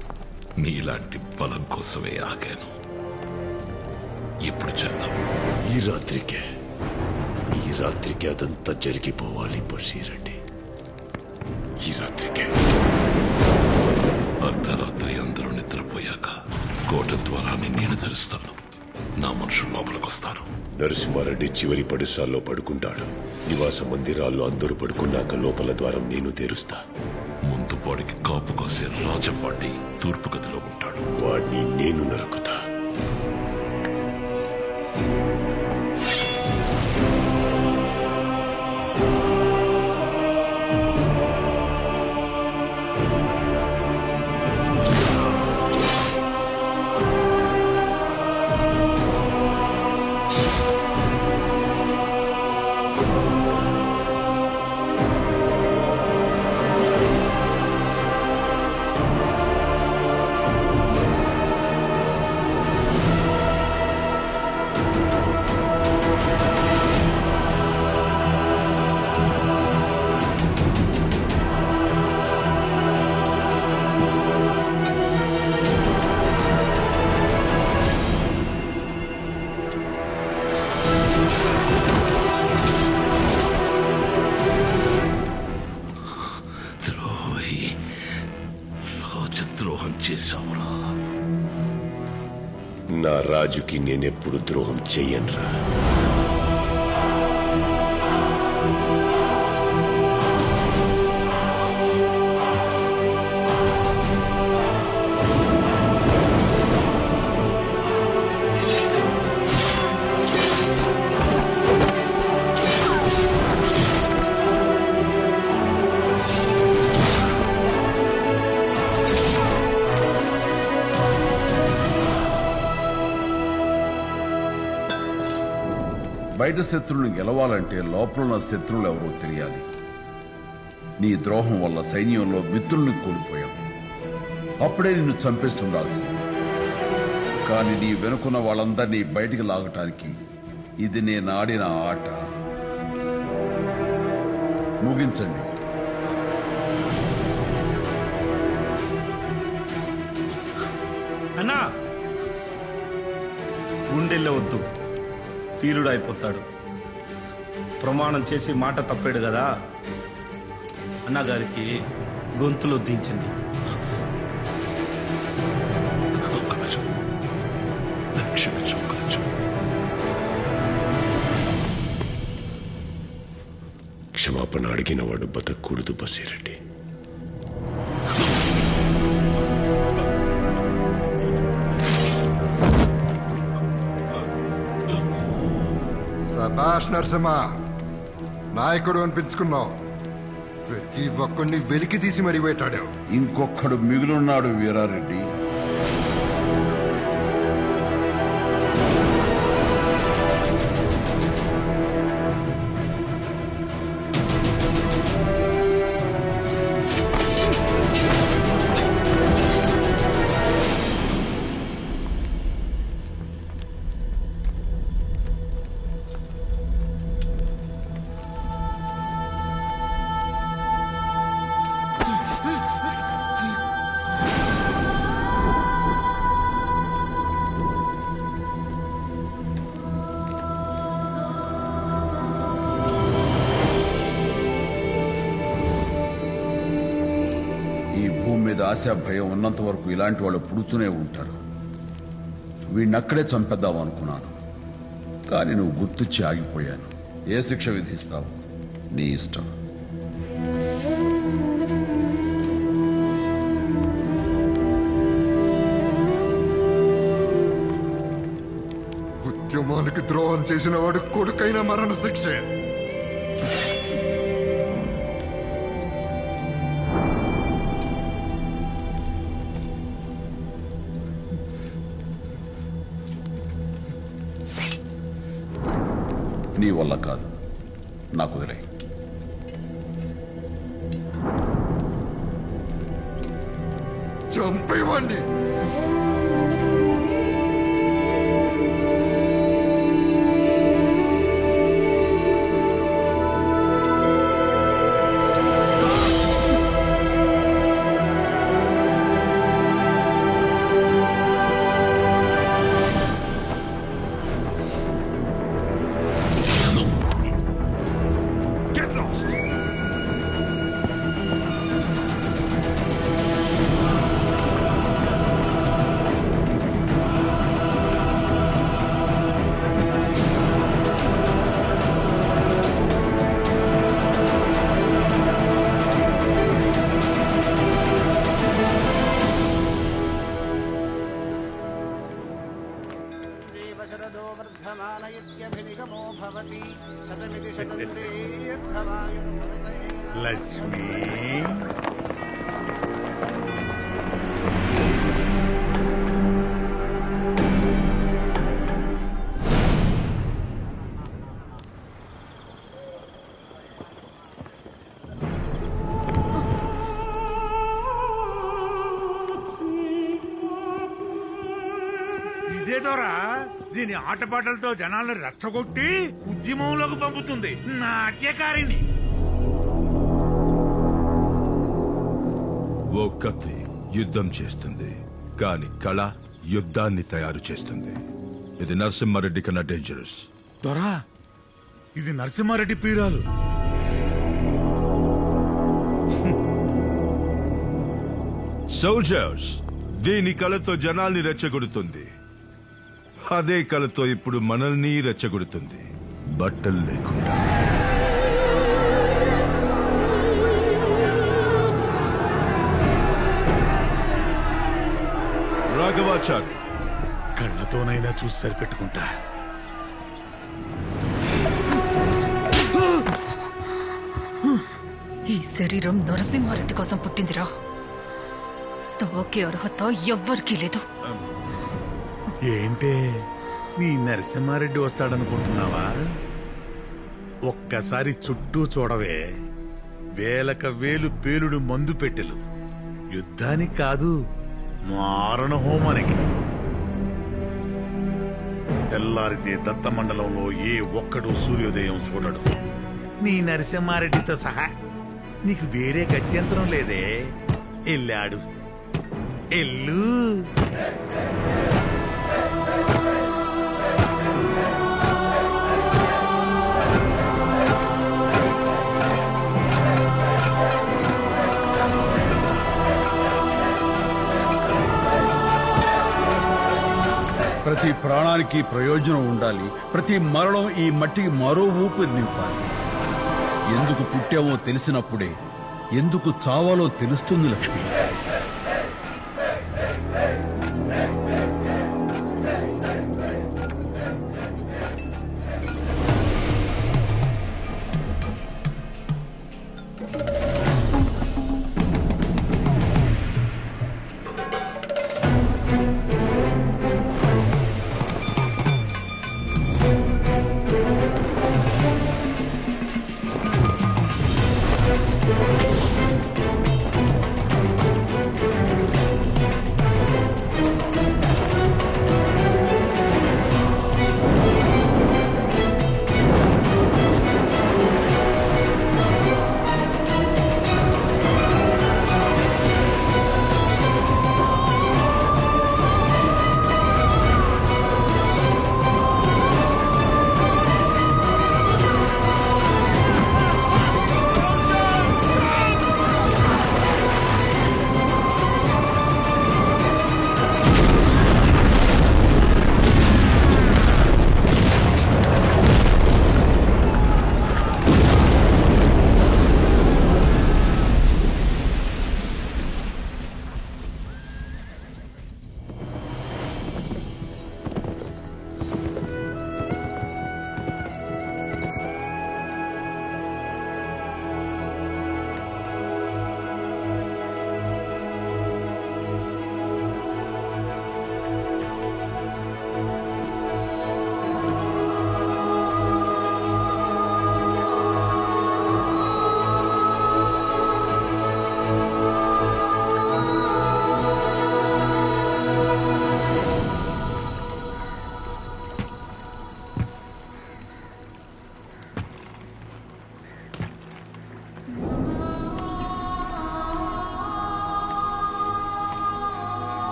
నీలాంటి బలం కోసమే ఆగాను. ఇప్పుడు చేద్దాం. ఈ రాత్రికే ఈ రాత్రికి అదంతా జరిగిపోవాలి బషీరెడ్డి ఈ రాత్రికే. అర్ధరాత్రి అందరూ నిద్రపోయాక కోట ద్వారాన్ని నేను తెరుస్తాను నా మనుషులు లోపలికి వస్తారు నరసింహారెడ్డి చివరి పడుసాల్లో పడుకుంటాడు. నివాస మందిరాల్లో అందరూ పడుకున్నాక లోపల ద్వారం నేను తెరుస్తా. ముందు వాడికి కాపు కాసే రాజపాటి తూర్పు గదిలో ఉంటాడు. వాడిని నేను నరుకుతా. రాజద్రోహం చేశావురా. నా రాజుకి నేనెప్పుడు ద్రోహం చెయ్యనురా. బయట శత్రువుని గెలవాలంటే లోపల ఉన్న శత్రువులు ఎవరో తెలియాలి. నీ ద్రోహం వల్ల సైన్యంలో మిత్రుల్ని కోల్పోయాం. అప్పుడే నిన్ను చంపేసి ఉండాల్సింది కానీ నీ వెనుకున్న వాళ్ళందరినీ బయటికి లాగటానికి ఇది నేను ఆడిన ఆట. ముగించండి. అన్నా! గుండెల్లో వద్దు. వీరుడు అయిపోతాడు ప్రమాణం చేసి మాట తప్పాడు కదా? అన్నగారికి గొంతులో దించింది. క్షమాపణ అడిగిన వాడు బతకూడదు బసిరెడ్డి. నరసింహ నాయకుడు అనిపించుకున్నావు. ప్రతి ఒక్కడిని వెలికి తీసి మరీ పెట్టాడావు ఇంకొక్కడు మిగులున్నాడు వీరారెడ్డి. ఆశ భయం ఉన్నంత వరకు ఇలాంటి వాళ్ళు పుడుతూనే ఉంటారు. వీడిని అక్కడే చంపేద్దాం అనుకున్నాను. కానీ నువ్వు గుర్తుచ్చి ఆగిపోయాను. ఏ శిక్ష విధిస్తావు? నీ ఇష్టం. ఉద్యమానికి ద్రోహం చేసిన వాడు కొడుకైన మరణ శిక్షే ఇదేదోరా దీని ఆటపాటలతో జనాలను రెచ్చగొట్టి ఉద్యమంలోకి పంపుతుంది. నాట్యకారిణి. ఓ కత్తి యుద్ధం చేస్తుంది. కాని కళ యుద్ధాన్ని తయారు చేస్తుంది. ఇది నరసింహారెడ్డి కన్నా డేంజరస్ దొరా ఇది నరసింహారెడ్డి పీరాలు. సోల్జర్స్ దీని కళతో జనాల్ని రెచ్చగొడుతుంది. అదే కళతో ఇప్పుడు మనల్ని రెచ్చగొడుతుంది. బట్టలు లేకుండా. రాఘవాచారి కళ్ళతోనైనా చూసి సరిపెట్టుకుంటా. ఈ శరీరం నరసింహారెడ్డి కోసం పుట్టిందిరా. తాకే అర్హత ఎవ్వరికీ లేదు. ఏంటే? నీ నరసింహారెడ్డి వస్తాడనుకుంటున్నావా? ఒక్కసారి చుట్టూ చూడవే. వేలక వేలు పేలుడు మందు పెట్టెలు. యుద్ధానికి కాదు మారణ హోమానికి. తెల్లారితే దత్తమండలంలో ఏ ఒక్కడు సూర్యోదయం చూడడు. నీ నరసింహారెడ్డితో సహా నీకు వేరే గత్యంతరం లేదే. ఎల్లాడు. ఎల్లు. ప్రతి ప్రాణానికి ప్రయోజనం ఉండాలి. ప్రతి మరణం ఈ మట్టికి మరో ఊపిరి నింపాలి. ఎందుకు పుట్టామో తెలిసినప్పుడే ఎందుకు చావాలో తెలుస్తుంది లక్ష్మి.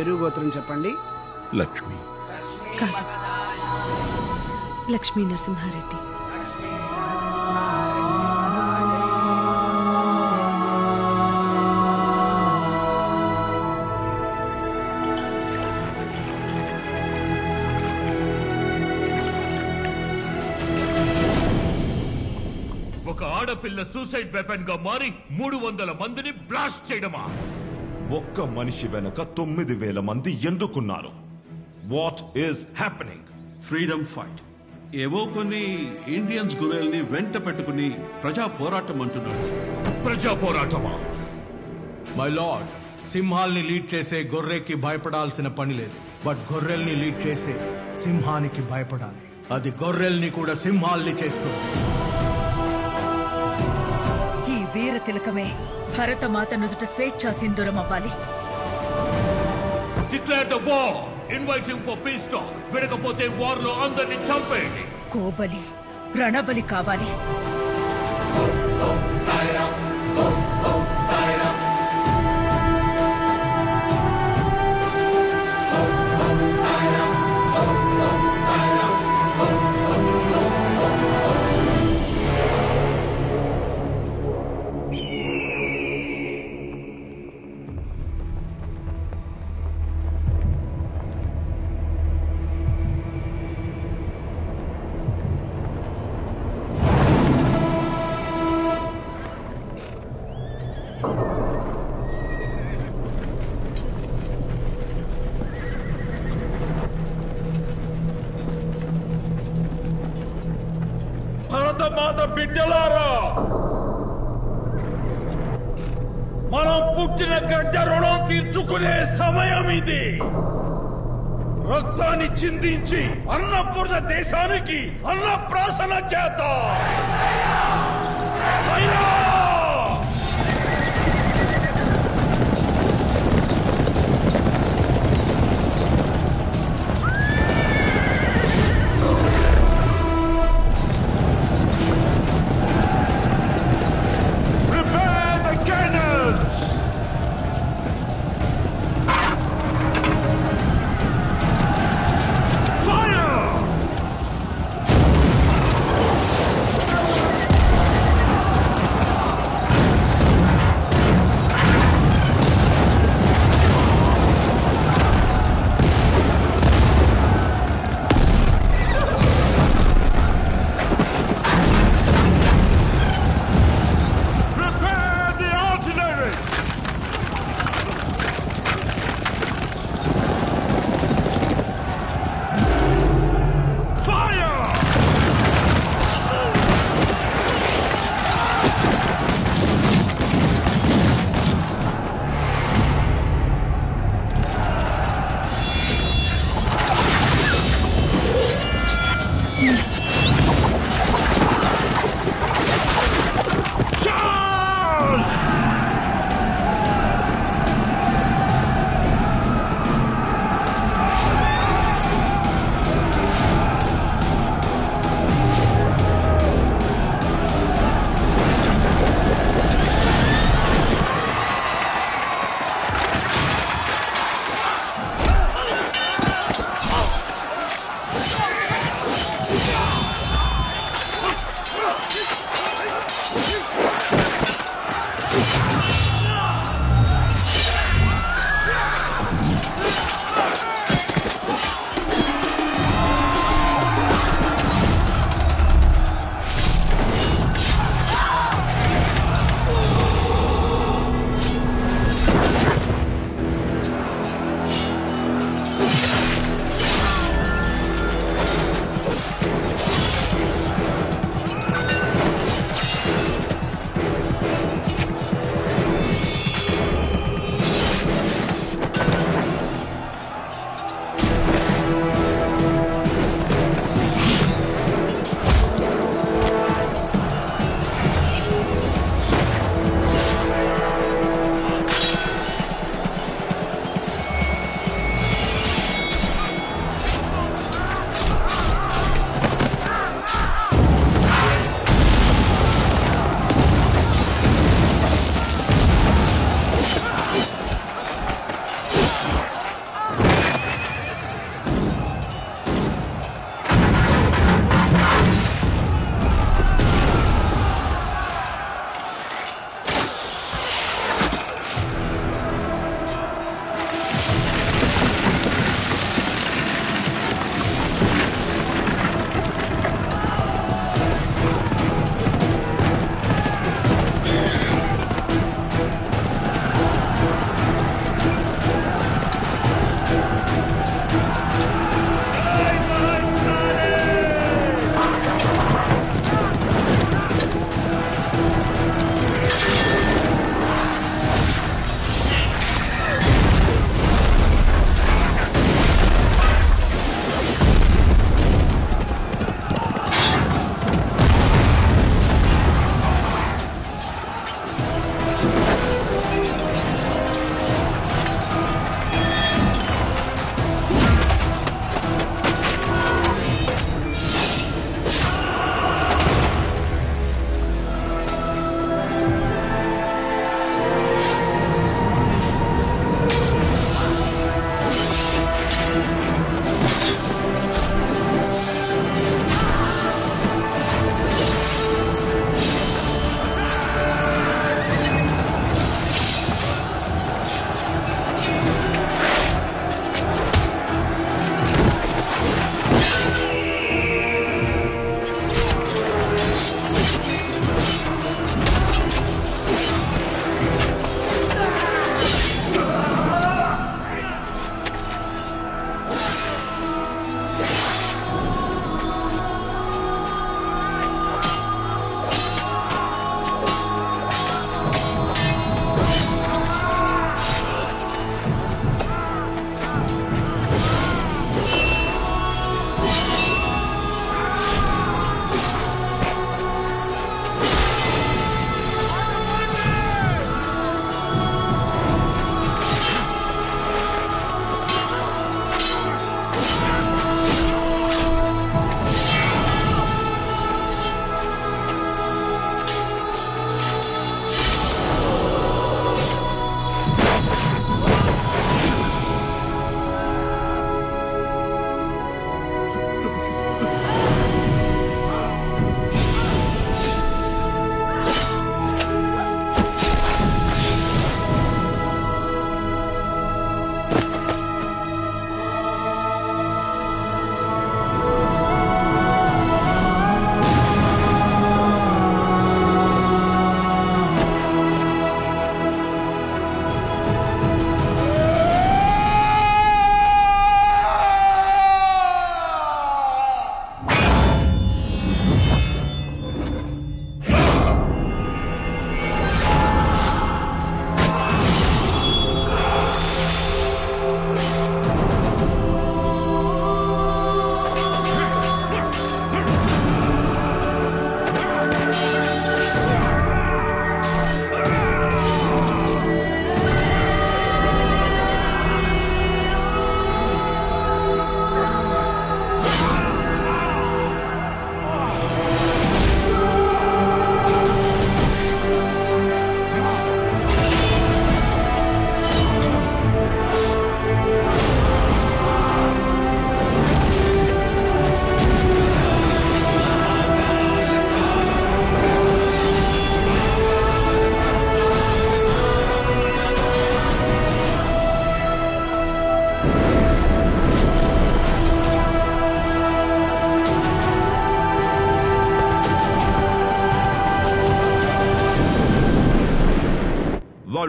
పేరు గోత్రం చెప్పండి. లక్ష్మి. కాదు. లక్ష్మీ నరసింహారెడ్డి. ఒక ఆడపిల్ల సూసైడ్ వెపన్గా మారి మూడు వందల మందిని బ్లాస్ట్ చేయడమా? ఒక్క మనిషి వెనక తొమ్మిది వేల మంది ఎందుకున్నారు? What is happening freedom fight ఏవో కొన్ని ఇండియన్స్ గొర్రెల్ని వెంట పెట్టుకుని ప్రజా పోరాటం అంటున్నాడు ప్రజా పోరాటమా? మై లార్డ్ సింహాల్ని లీడ్ చేసే గొర్రెకి భయపడాల్సిన పని లేదు. బట్ గొర్రెల్ని లీడ్ చేసే సింహానికి భయపడాలి. అది గొర్రెల్ని కూడా సింహాల్ని చేస్తుంది. ఈ వీర తిలకమే భరతమాత నుదుట స్వేచ్ఛా సింధూరం అవ్వాలి. Declare the war inviting for peace talk వినకపోతే వార్లో అందరిని చంపేయండి. కోబలి రణబలి కావాలి. పుట్టిన గడ్డ రుణం తీర్చుకునే సమయం ఇది. రక్తాన్ని చిందించి అన్నపూర్ణ దేశానికి అన్నప్రాసన చేత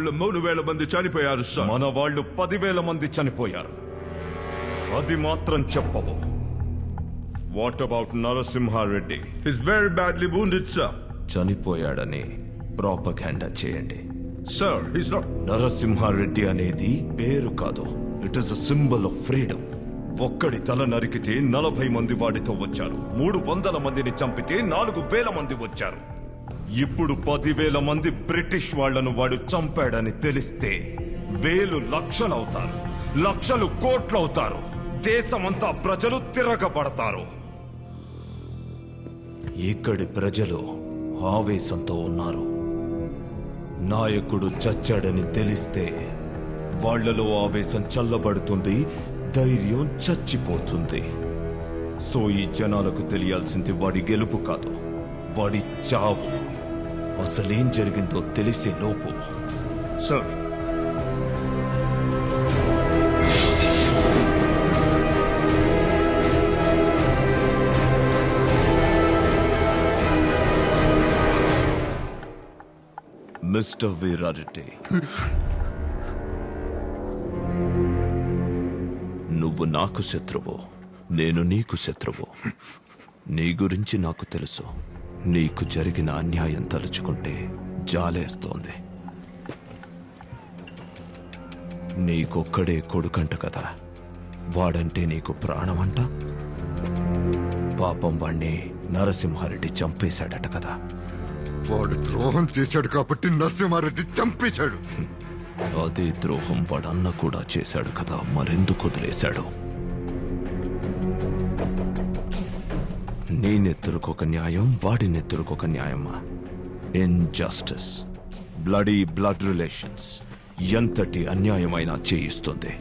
వాళ్ళు మూడు వేల మంది చనిపోయారు సార్. మన వాళ్ళు పదివేల మంది చనిపోయారు. అది మాత్రం చెప్పవు. What about Narasimha Reddy? Is very badly wounded sir చనిపోయాడని ప్రాపగాండా చేయండి. సార్ హిస్ నాట్ నరసింహారెడ్డి అనేది పేరు కాదు. It is a symbol of freedom ఒక్కడి తల నరికితే నలభై మంది వాడితో వచ్చారు. మూడు వందల మందిని చంపితే నాలుగు వేల మంది వచ్చారు. ఇప్పుడు పదివేల మంది బ్రిటిష్ వాళ్ళను వాడు చంపాడని తెలిస్తే వేలు లక్షలవుతారు లక్షలు కోట్లవుతారు దేశమంతా ప్రజలు తిరగబడతారు. ఇక్కడి ప్రజలు ఆవేశంతో ఉన్నారు. నాయకుడు చచ్చాడని తెలిస్తే వాళ్ళలో ఆవేశం చల్లబడుతుంది ధైర్యం చచ్చిపోతుంది. సో ఈ జనాలకు తెలియాల్సింది వాడి గెలుపు కాదు వాడి చావు. అసలేం జరిగిందో తెలిసే లోపు. సార్. మిస్టర్ వీరారెడ్డి. నువ్వు నాకు శత్రువు నేను నీకు శత్రువు. నీ గురించి నాకు తెలుసు. నీకు జరిగిన అన్యాయం తలుచుకుంటే జాలేస్తోంది. నీకొక్కడే కొడుకంట కదా. వాడంటే నీకు ప్రాణమంట? పాపం వాణ్ణి నరసింహారెడ్డి చంపేశాడట కదా. వాడు ద్రోహం చేశాడు కాబట్టి నరసింహారెడ్డి చంపేశాడు. అదే ద్రోహం వాడన్న కూడా చేశాడు కదా మరెందుకు వదిలేశాడు? నీ నెత్తురుకొక న్యాయం వాడి నెత్తురుకొక న్యాయమా? ఇన్జస్టిస్ బ్లడీ బ్లడ్ రిలేషన్స్ ఎంతటి అన్యాయమైనా చేయిస్తుంది.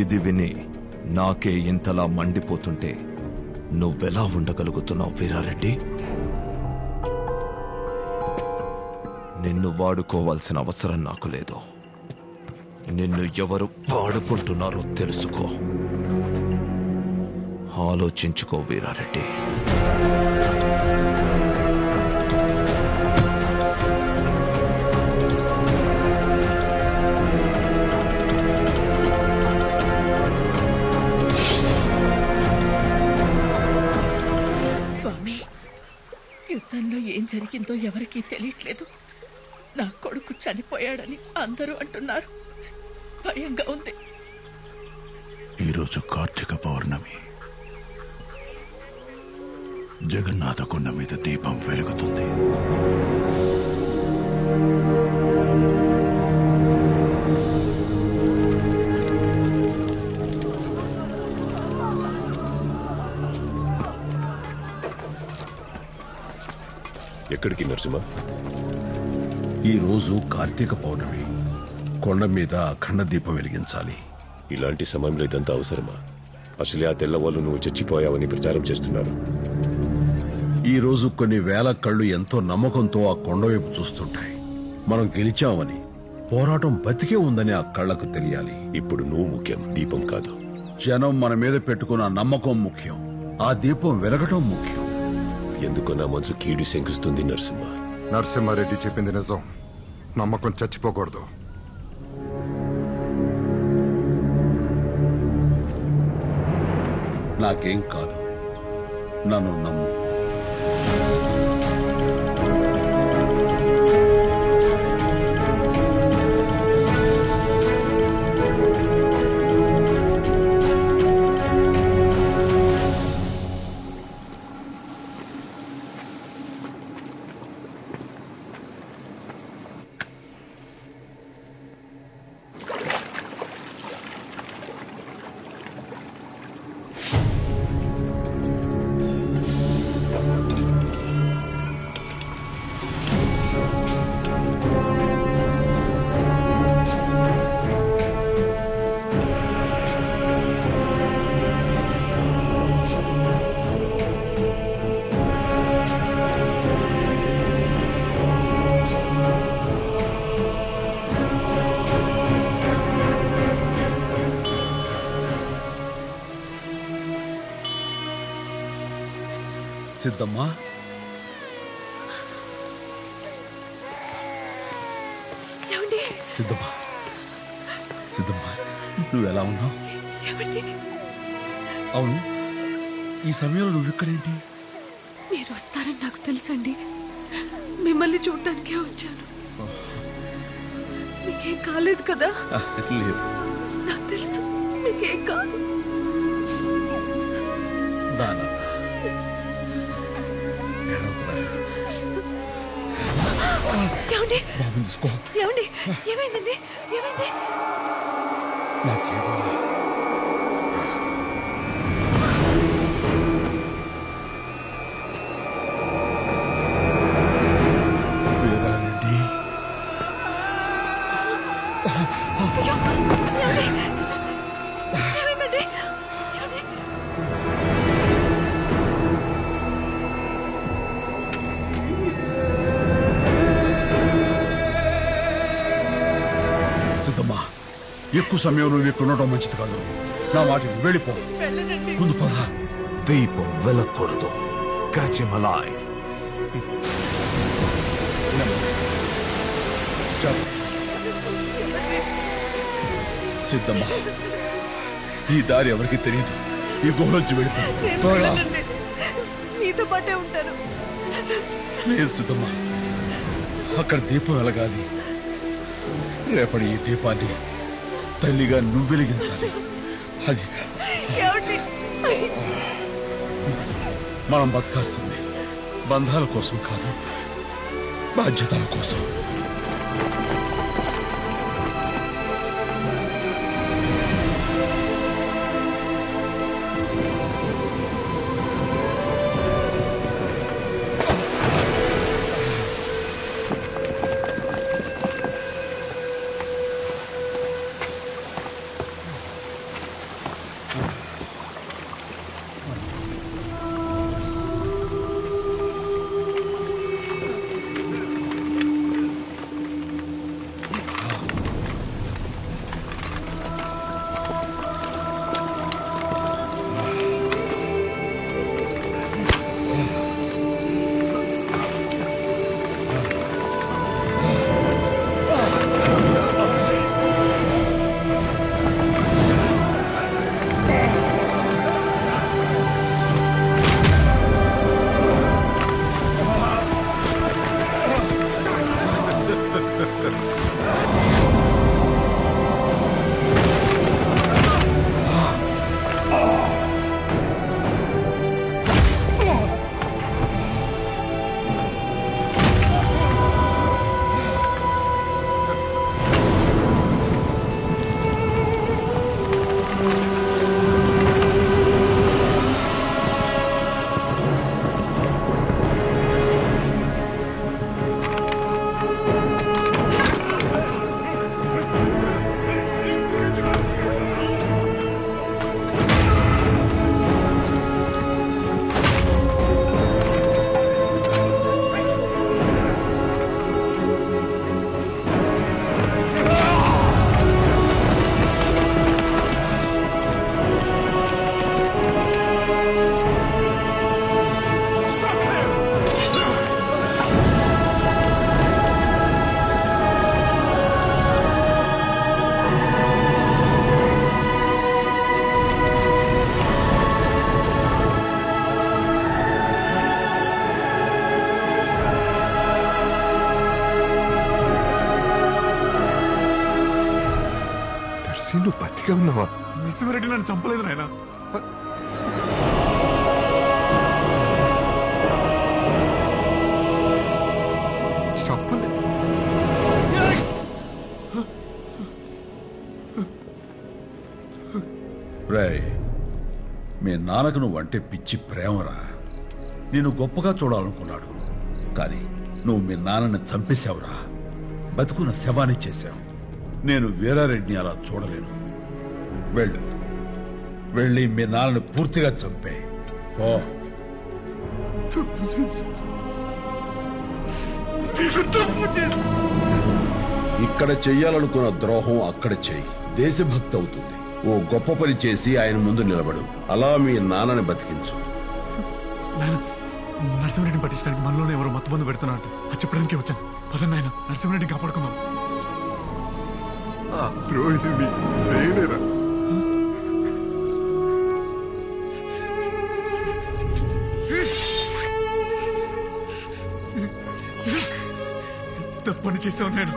ఇది విని నాకే ఇంతలా మండిపోతుంటే నువ్వెలా ఉండగలుగుతున్నావు వీరారెడ్డి? నిన్ను వాడుకోవాల్సిన అవసరం నాకు లేదు. నిన్ను ఎవరు వాడుకుంటున్నారో తెలుసుకో. ఆలోచించుకో వీరారెడ్డి. స్వామి యుద్ధంలో ఏం జరిగిందో ఎవరికీ తెలియట్లేదు. నా కొడుకు చనిపోయాడని అందరూ అంటున్నారు. భయంగా ఉంది. ఈరోజు కార్తీక పౌర్ణమి. జగన్నాథ కొండ మీద దీపం వెలుగుతుంది. ఎక్కడికి నరసింహ? ఈ రోజు కార్తీక పౌర్ణమి. కొండ మీద అఖండ దీపం వెలిగించాలి. ఇలాంటి సమయంలో ఇదంతా అవసరమా? అసలే ఆ తెల్లవాళ్ళు నువ్వు చచ్చిపోయావని ప్రచారం చేస్తున్నారు. ఈ రోజు కొన్ని వేల కళ్ళు ఎంతో నమ్మకంతో ఆ కొండ వైపు చూస్తుంటాయి. మనం గెలిచామని పోరాటం బతికే ఉందని ఆ కళ్ళకు తెలియాలి. ఇప్పుడు నువ్వు ముఖ్యం దీపం కాదు. జనం మన మీద పెట్టుకున్న నమ్మకం ముఖ్యం ఆ దీపం వెలగటం ముఖ్యం. ఎందుకో నా మనసు కీడు శంకిస్తుంది నరసింహ. నరసింహారెడ్డి చెప్పింది నిజం. నమ్మకం చచ్చిపోకూడదు. నాకేం కాదు. నన్ను నమ్ము. సిద్ధమ్మా? సిద్ధమ్మా. సిద్ధమ్మా నువ్వు ఎలా ఉన్నావు? ఏమండి? అవును. ఈ సమయంలో నువ్వు ఇక్కడేంటి? మీరు వస్తారని నాకు తెలుసండి. మిమ్మల్ని చూడటానికే వచ్చాను. మీకేం కాలేదు కదా? ఆ, లేదు. నాకు తెలుసు. మీకేం కాదు. ఏమండి? ఏమైందండి? ఏమైంది? సమయం నువ్వు ఇక్కడ ఉండటం మంచిది కాదు. నా మాట వెళ్ళిపో. ముందు పద. దీపం హిమ్ అలైవ్ సిద్ధమ్మా ఈ దారి ఎవరికి తెలియదు. ఈ గుహలోంచి వెళ్ళిపో. త్వరగా. మీతో పాటే ఉంటాను. లేదు సిద్ధమ్మా అక్కడ దీపం వెలగాలి. రేపటి ఈ దీపాన్ని తల్లిగా నువ్వు వెలిగించాలి అది మనం బతకాల్సింది బంధాల కోసం కాదు బాధ్యతల కోసం. నువ్వు బతికే ఉన్నావా? నరసింహారెడ్డి నన్ను చంపలేదు నాయన. రేయ్ మీ నాన్నకు నువ్వంటే పిచ్చి ప్రేమరా. నేను గొప్పగా చూడాలనుకున్నాడు. కానీ నువ్వు మీ నాన్నని చంపేశావురా. బతుకున్న శవాన్ని చేశావు. నేను వీరారెడ్డిని అలా చూడలేను. వెళ్ళు. వెళ్ళి మీ నాన్నని పూర్తిగా చంపే. ఓ ఇక్కడ చెయ్యాలనుకున్న ద్రోహం అక్కడ చెయ్యి. దేశభక్తి అవుతుంది. ఓ గొప్ప పని చేసి ఆయన ముందు నిలబడు. అలా మీ నాన్నని బతికించు. నరసింహరెడ్డిని పట్టించడానికి మనలోనే ఎవరో మత్తు పెడుతున్నట్టు అది చెప్పడానికే వచ్చాను. పదండి నాయన నరసింహారెడ్డిని కాపాడుకుందాం. ఆ ద్రోహిని నేనేరా తప్పని చేశావు నేను.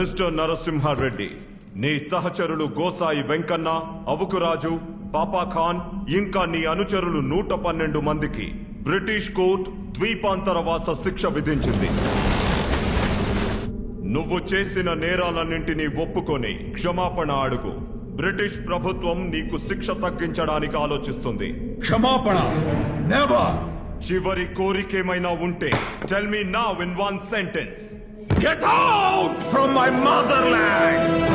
మిస్టర్ నరసింహారెడ్డి నీ సహచరులు గోసాయి వెంకన్న అవుకురాజు పాపా ఖాన్ ఇంకా నీ అనుచరులు నూట పన్నెండు మందికి బ్రిటిష్ కోర్ట్ ద్వీపాంతరవాస శిక్ష విధించింది. నువ్వు చేసిన నేరాలన్నింటినీ ఒప్పుకొని క్షమాపణ అడుగు. బ్రిటిష్ ప్రభుత్వం నీకు శిక్ష తగ్గించడానికి ఆలోచిస్తుంది. క్షమాపణ. చివరి కోరికేమైనా ఉంటే tell me now in one sentence Get out from my motherland!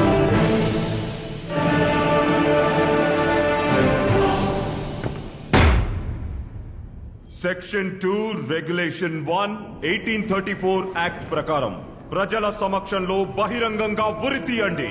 Section two regulation one eighteen thirty four act ప్రకారం ప్రజల సమక్షంలో బహిరంగంగా ఉరి తీయండి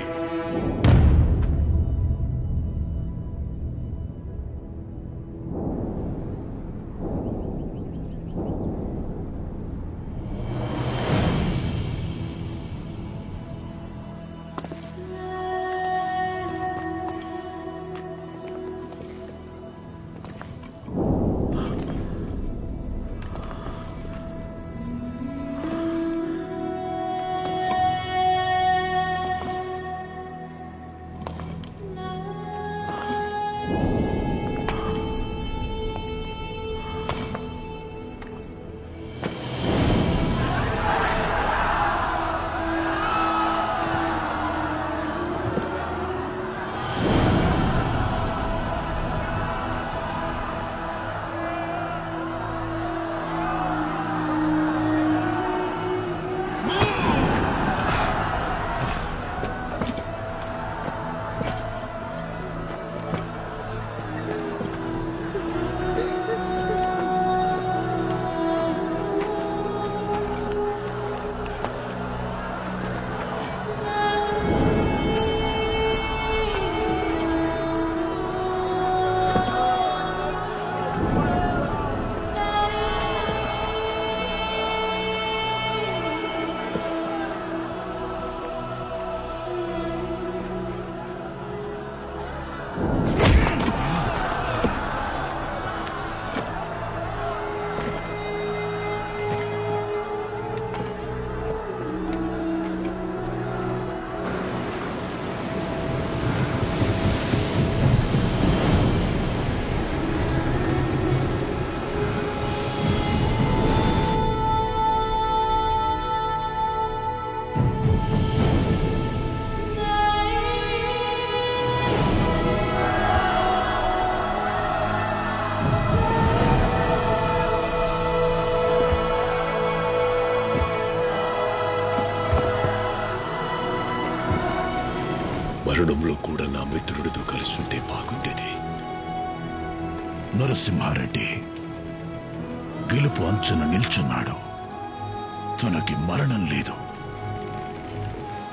తనకి మరణం లేదు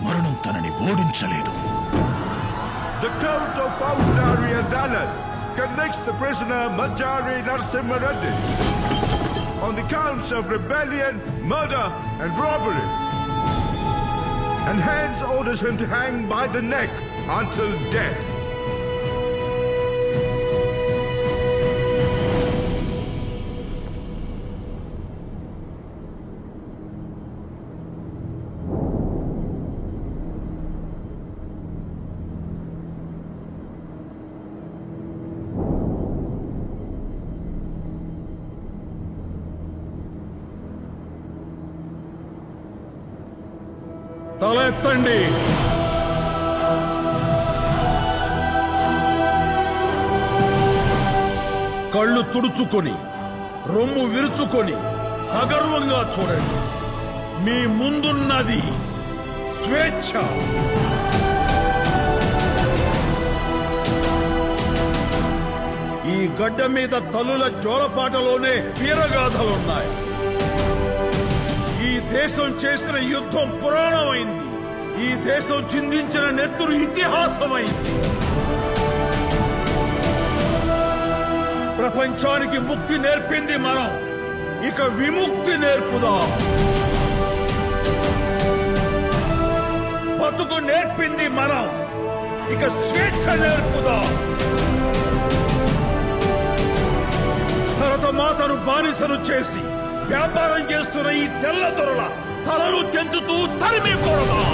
మరణం తనని ఓడించలేదు The Count of Faustari and Dalan connects the prisoner Manjari Narsimha Reddy on the counts of rebellion, murder, and robbery, and hence orders him to hang by the neck until death. తుడుచుకొని రొమ్ము విరుచుకొని సగర్వంగా చూడండి. మీ ముందున్నది స్వేచ్ఛ. ఈ గడ్డ మీద తల్లుల జోలపాటలోనే వీరగాథలున్నాయి. ఈ దేశం చేసిన యుద్ధం పురాణమైంది. ఈ దేశం చిందించిన నెత్తురు ఇతిహాసమైంది. ప్రపంచానికి ముక్తి నేర్పింది మనం. ఇక విముక్తి నేర్పుదాం. బతుకు నేర్పింది మనం. ఇక స్వేచ్ఛ నేర్పుదాం. భరతమాతను బానిసలు చేసి వ్యాపారం చేస్తున్న ఈ తెల్ల దొరల తలలు తెంచుతూ తరిమి కొడదాం.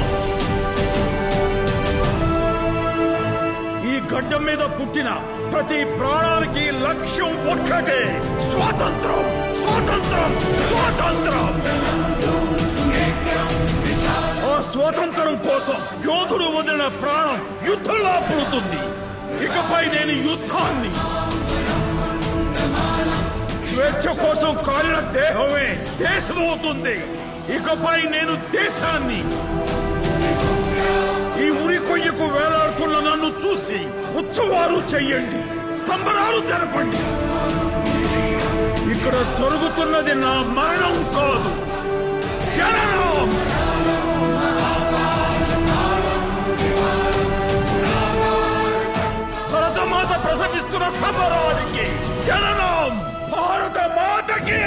ఈ గడ్డ మీద పుట్టిన ప్రతి ప్రాణానికి లక్ష్యం ఒక్కటే. స్వాతంత్రం స్వాతంత్రం స్వాతంత్రం. ఆ స్వాతంత్రం కోసం యోధుడు వదిలిన ప్రాణం యుద్ధంలా పుడుతుంది. ఇకపై నేను యుద్ధాన్ని. స్వేచ్ఛ కోసం కాలిన దేహమే దేశమవుతుంది. ఇకపై నేను దేశాన్ని. వేలాడుతున్న చూసి ఉత్సవాలు చెయ్యండి. సంబరాలు జరపండి. ఇక్కడ జరుగుతున్నది నా మరణం కాదు. జననం! భరతమాత ప్రసవిస్తున్న సంబరానికి జననం! భారత మాతకి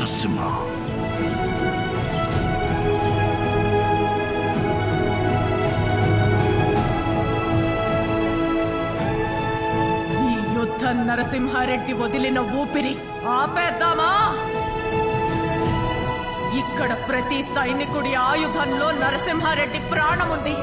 próxima. ఈ యుద్ధ నరసింహారెడ్డి వదిలిన ఊపిరి ఆపేద్దామా ఇక్కడ ప్రతి సైనికుడి ఆయుధంలో నరసింహారెడ్డి ప్రాణముంది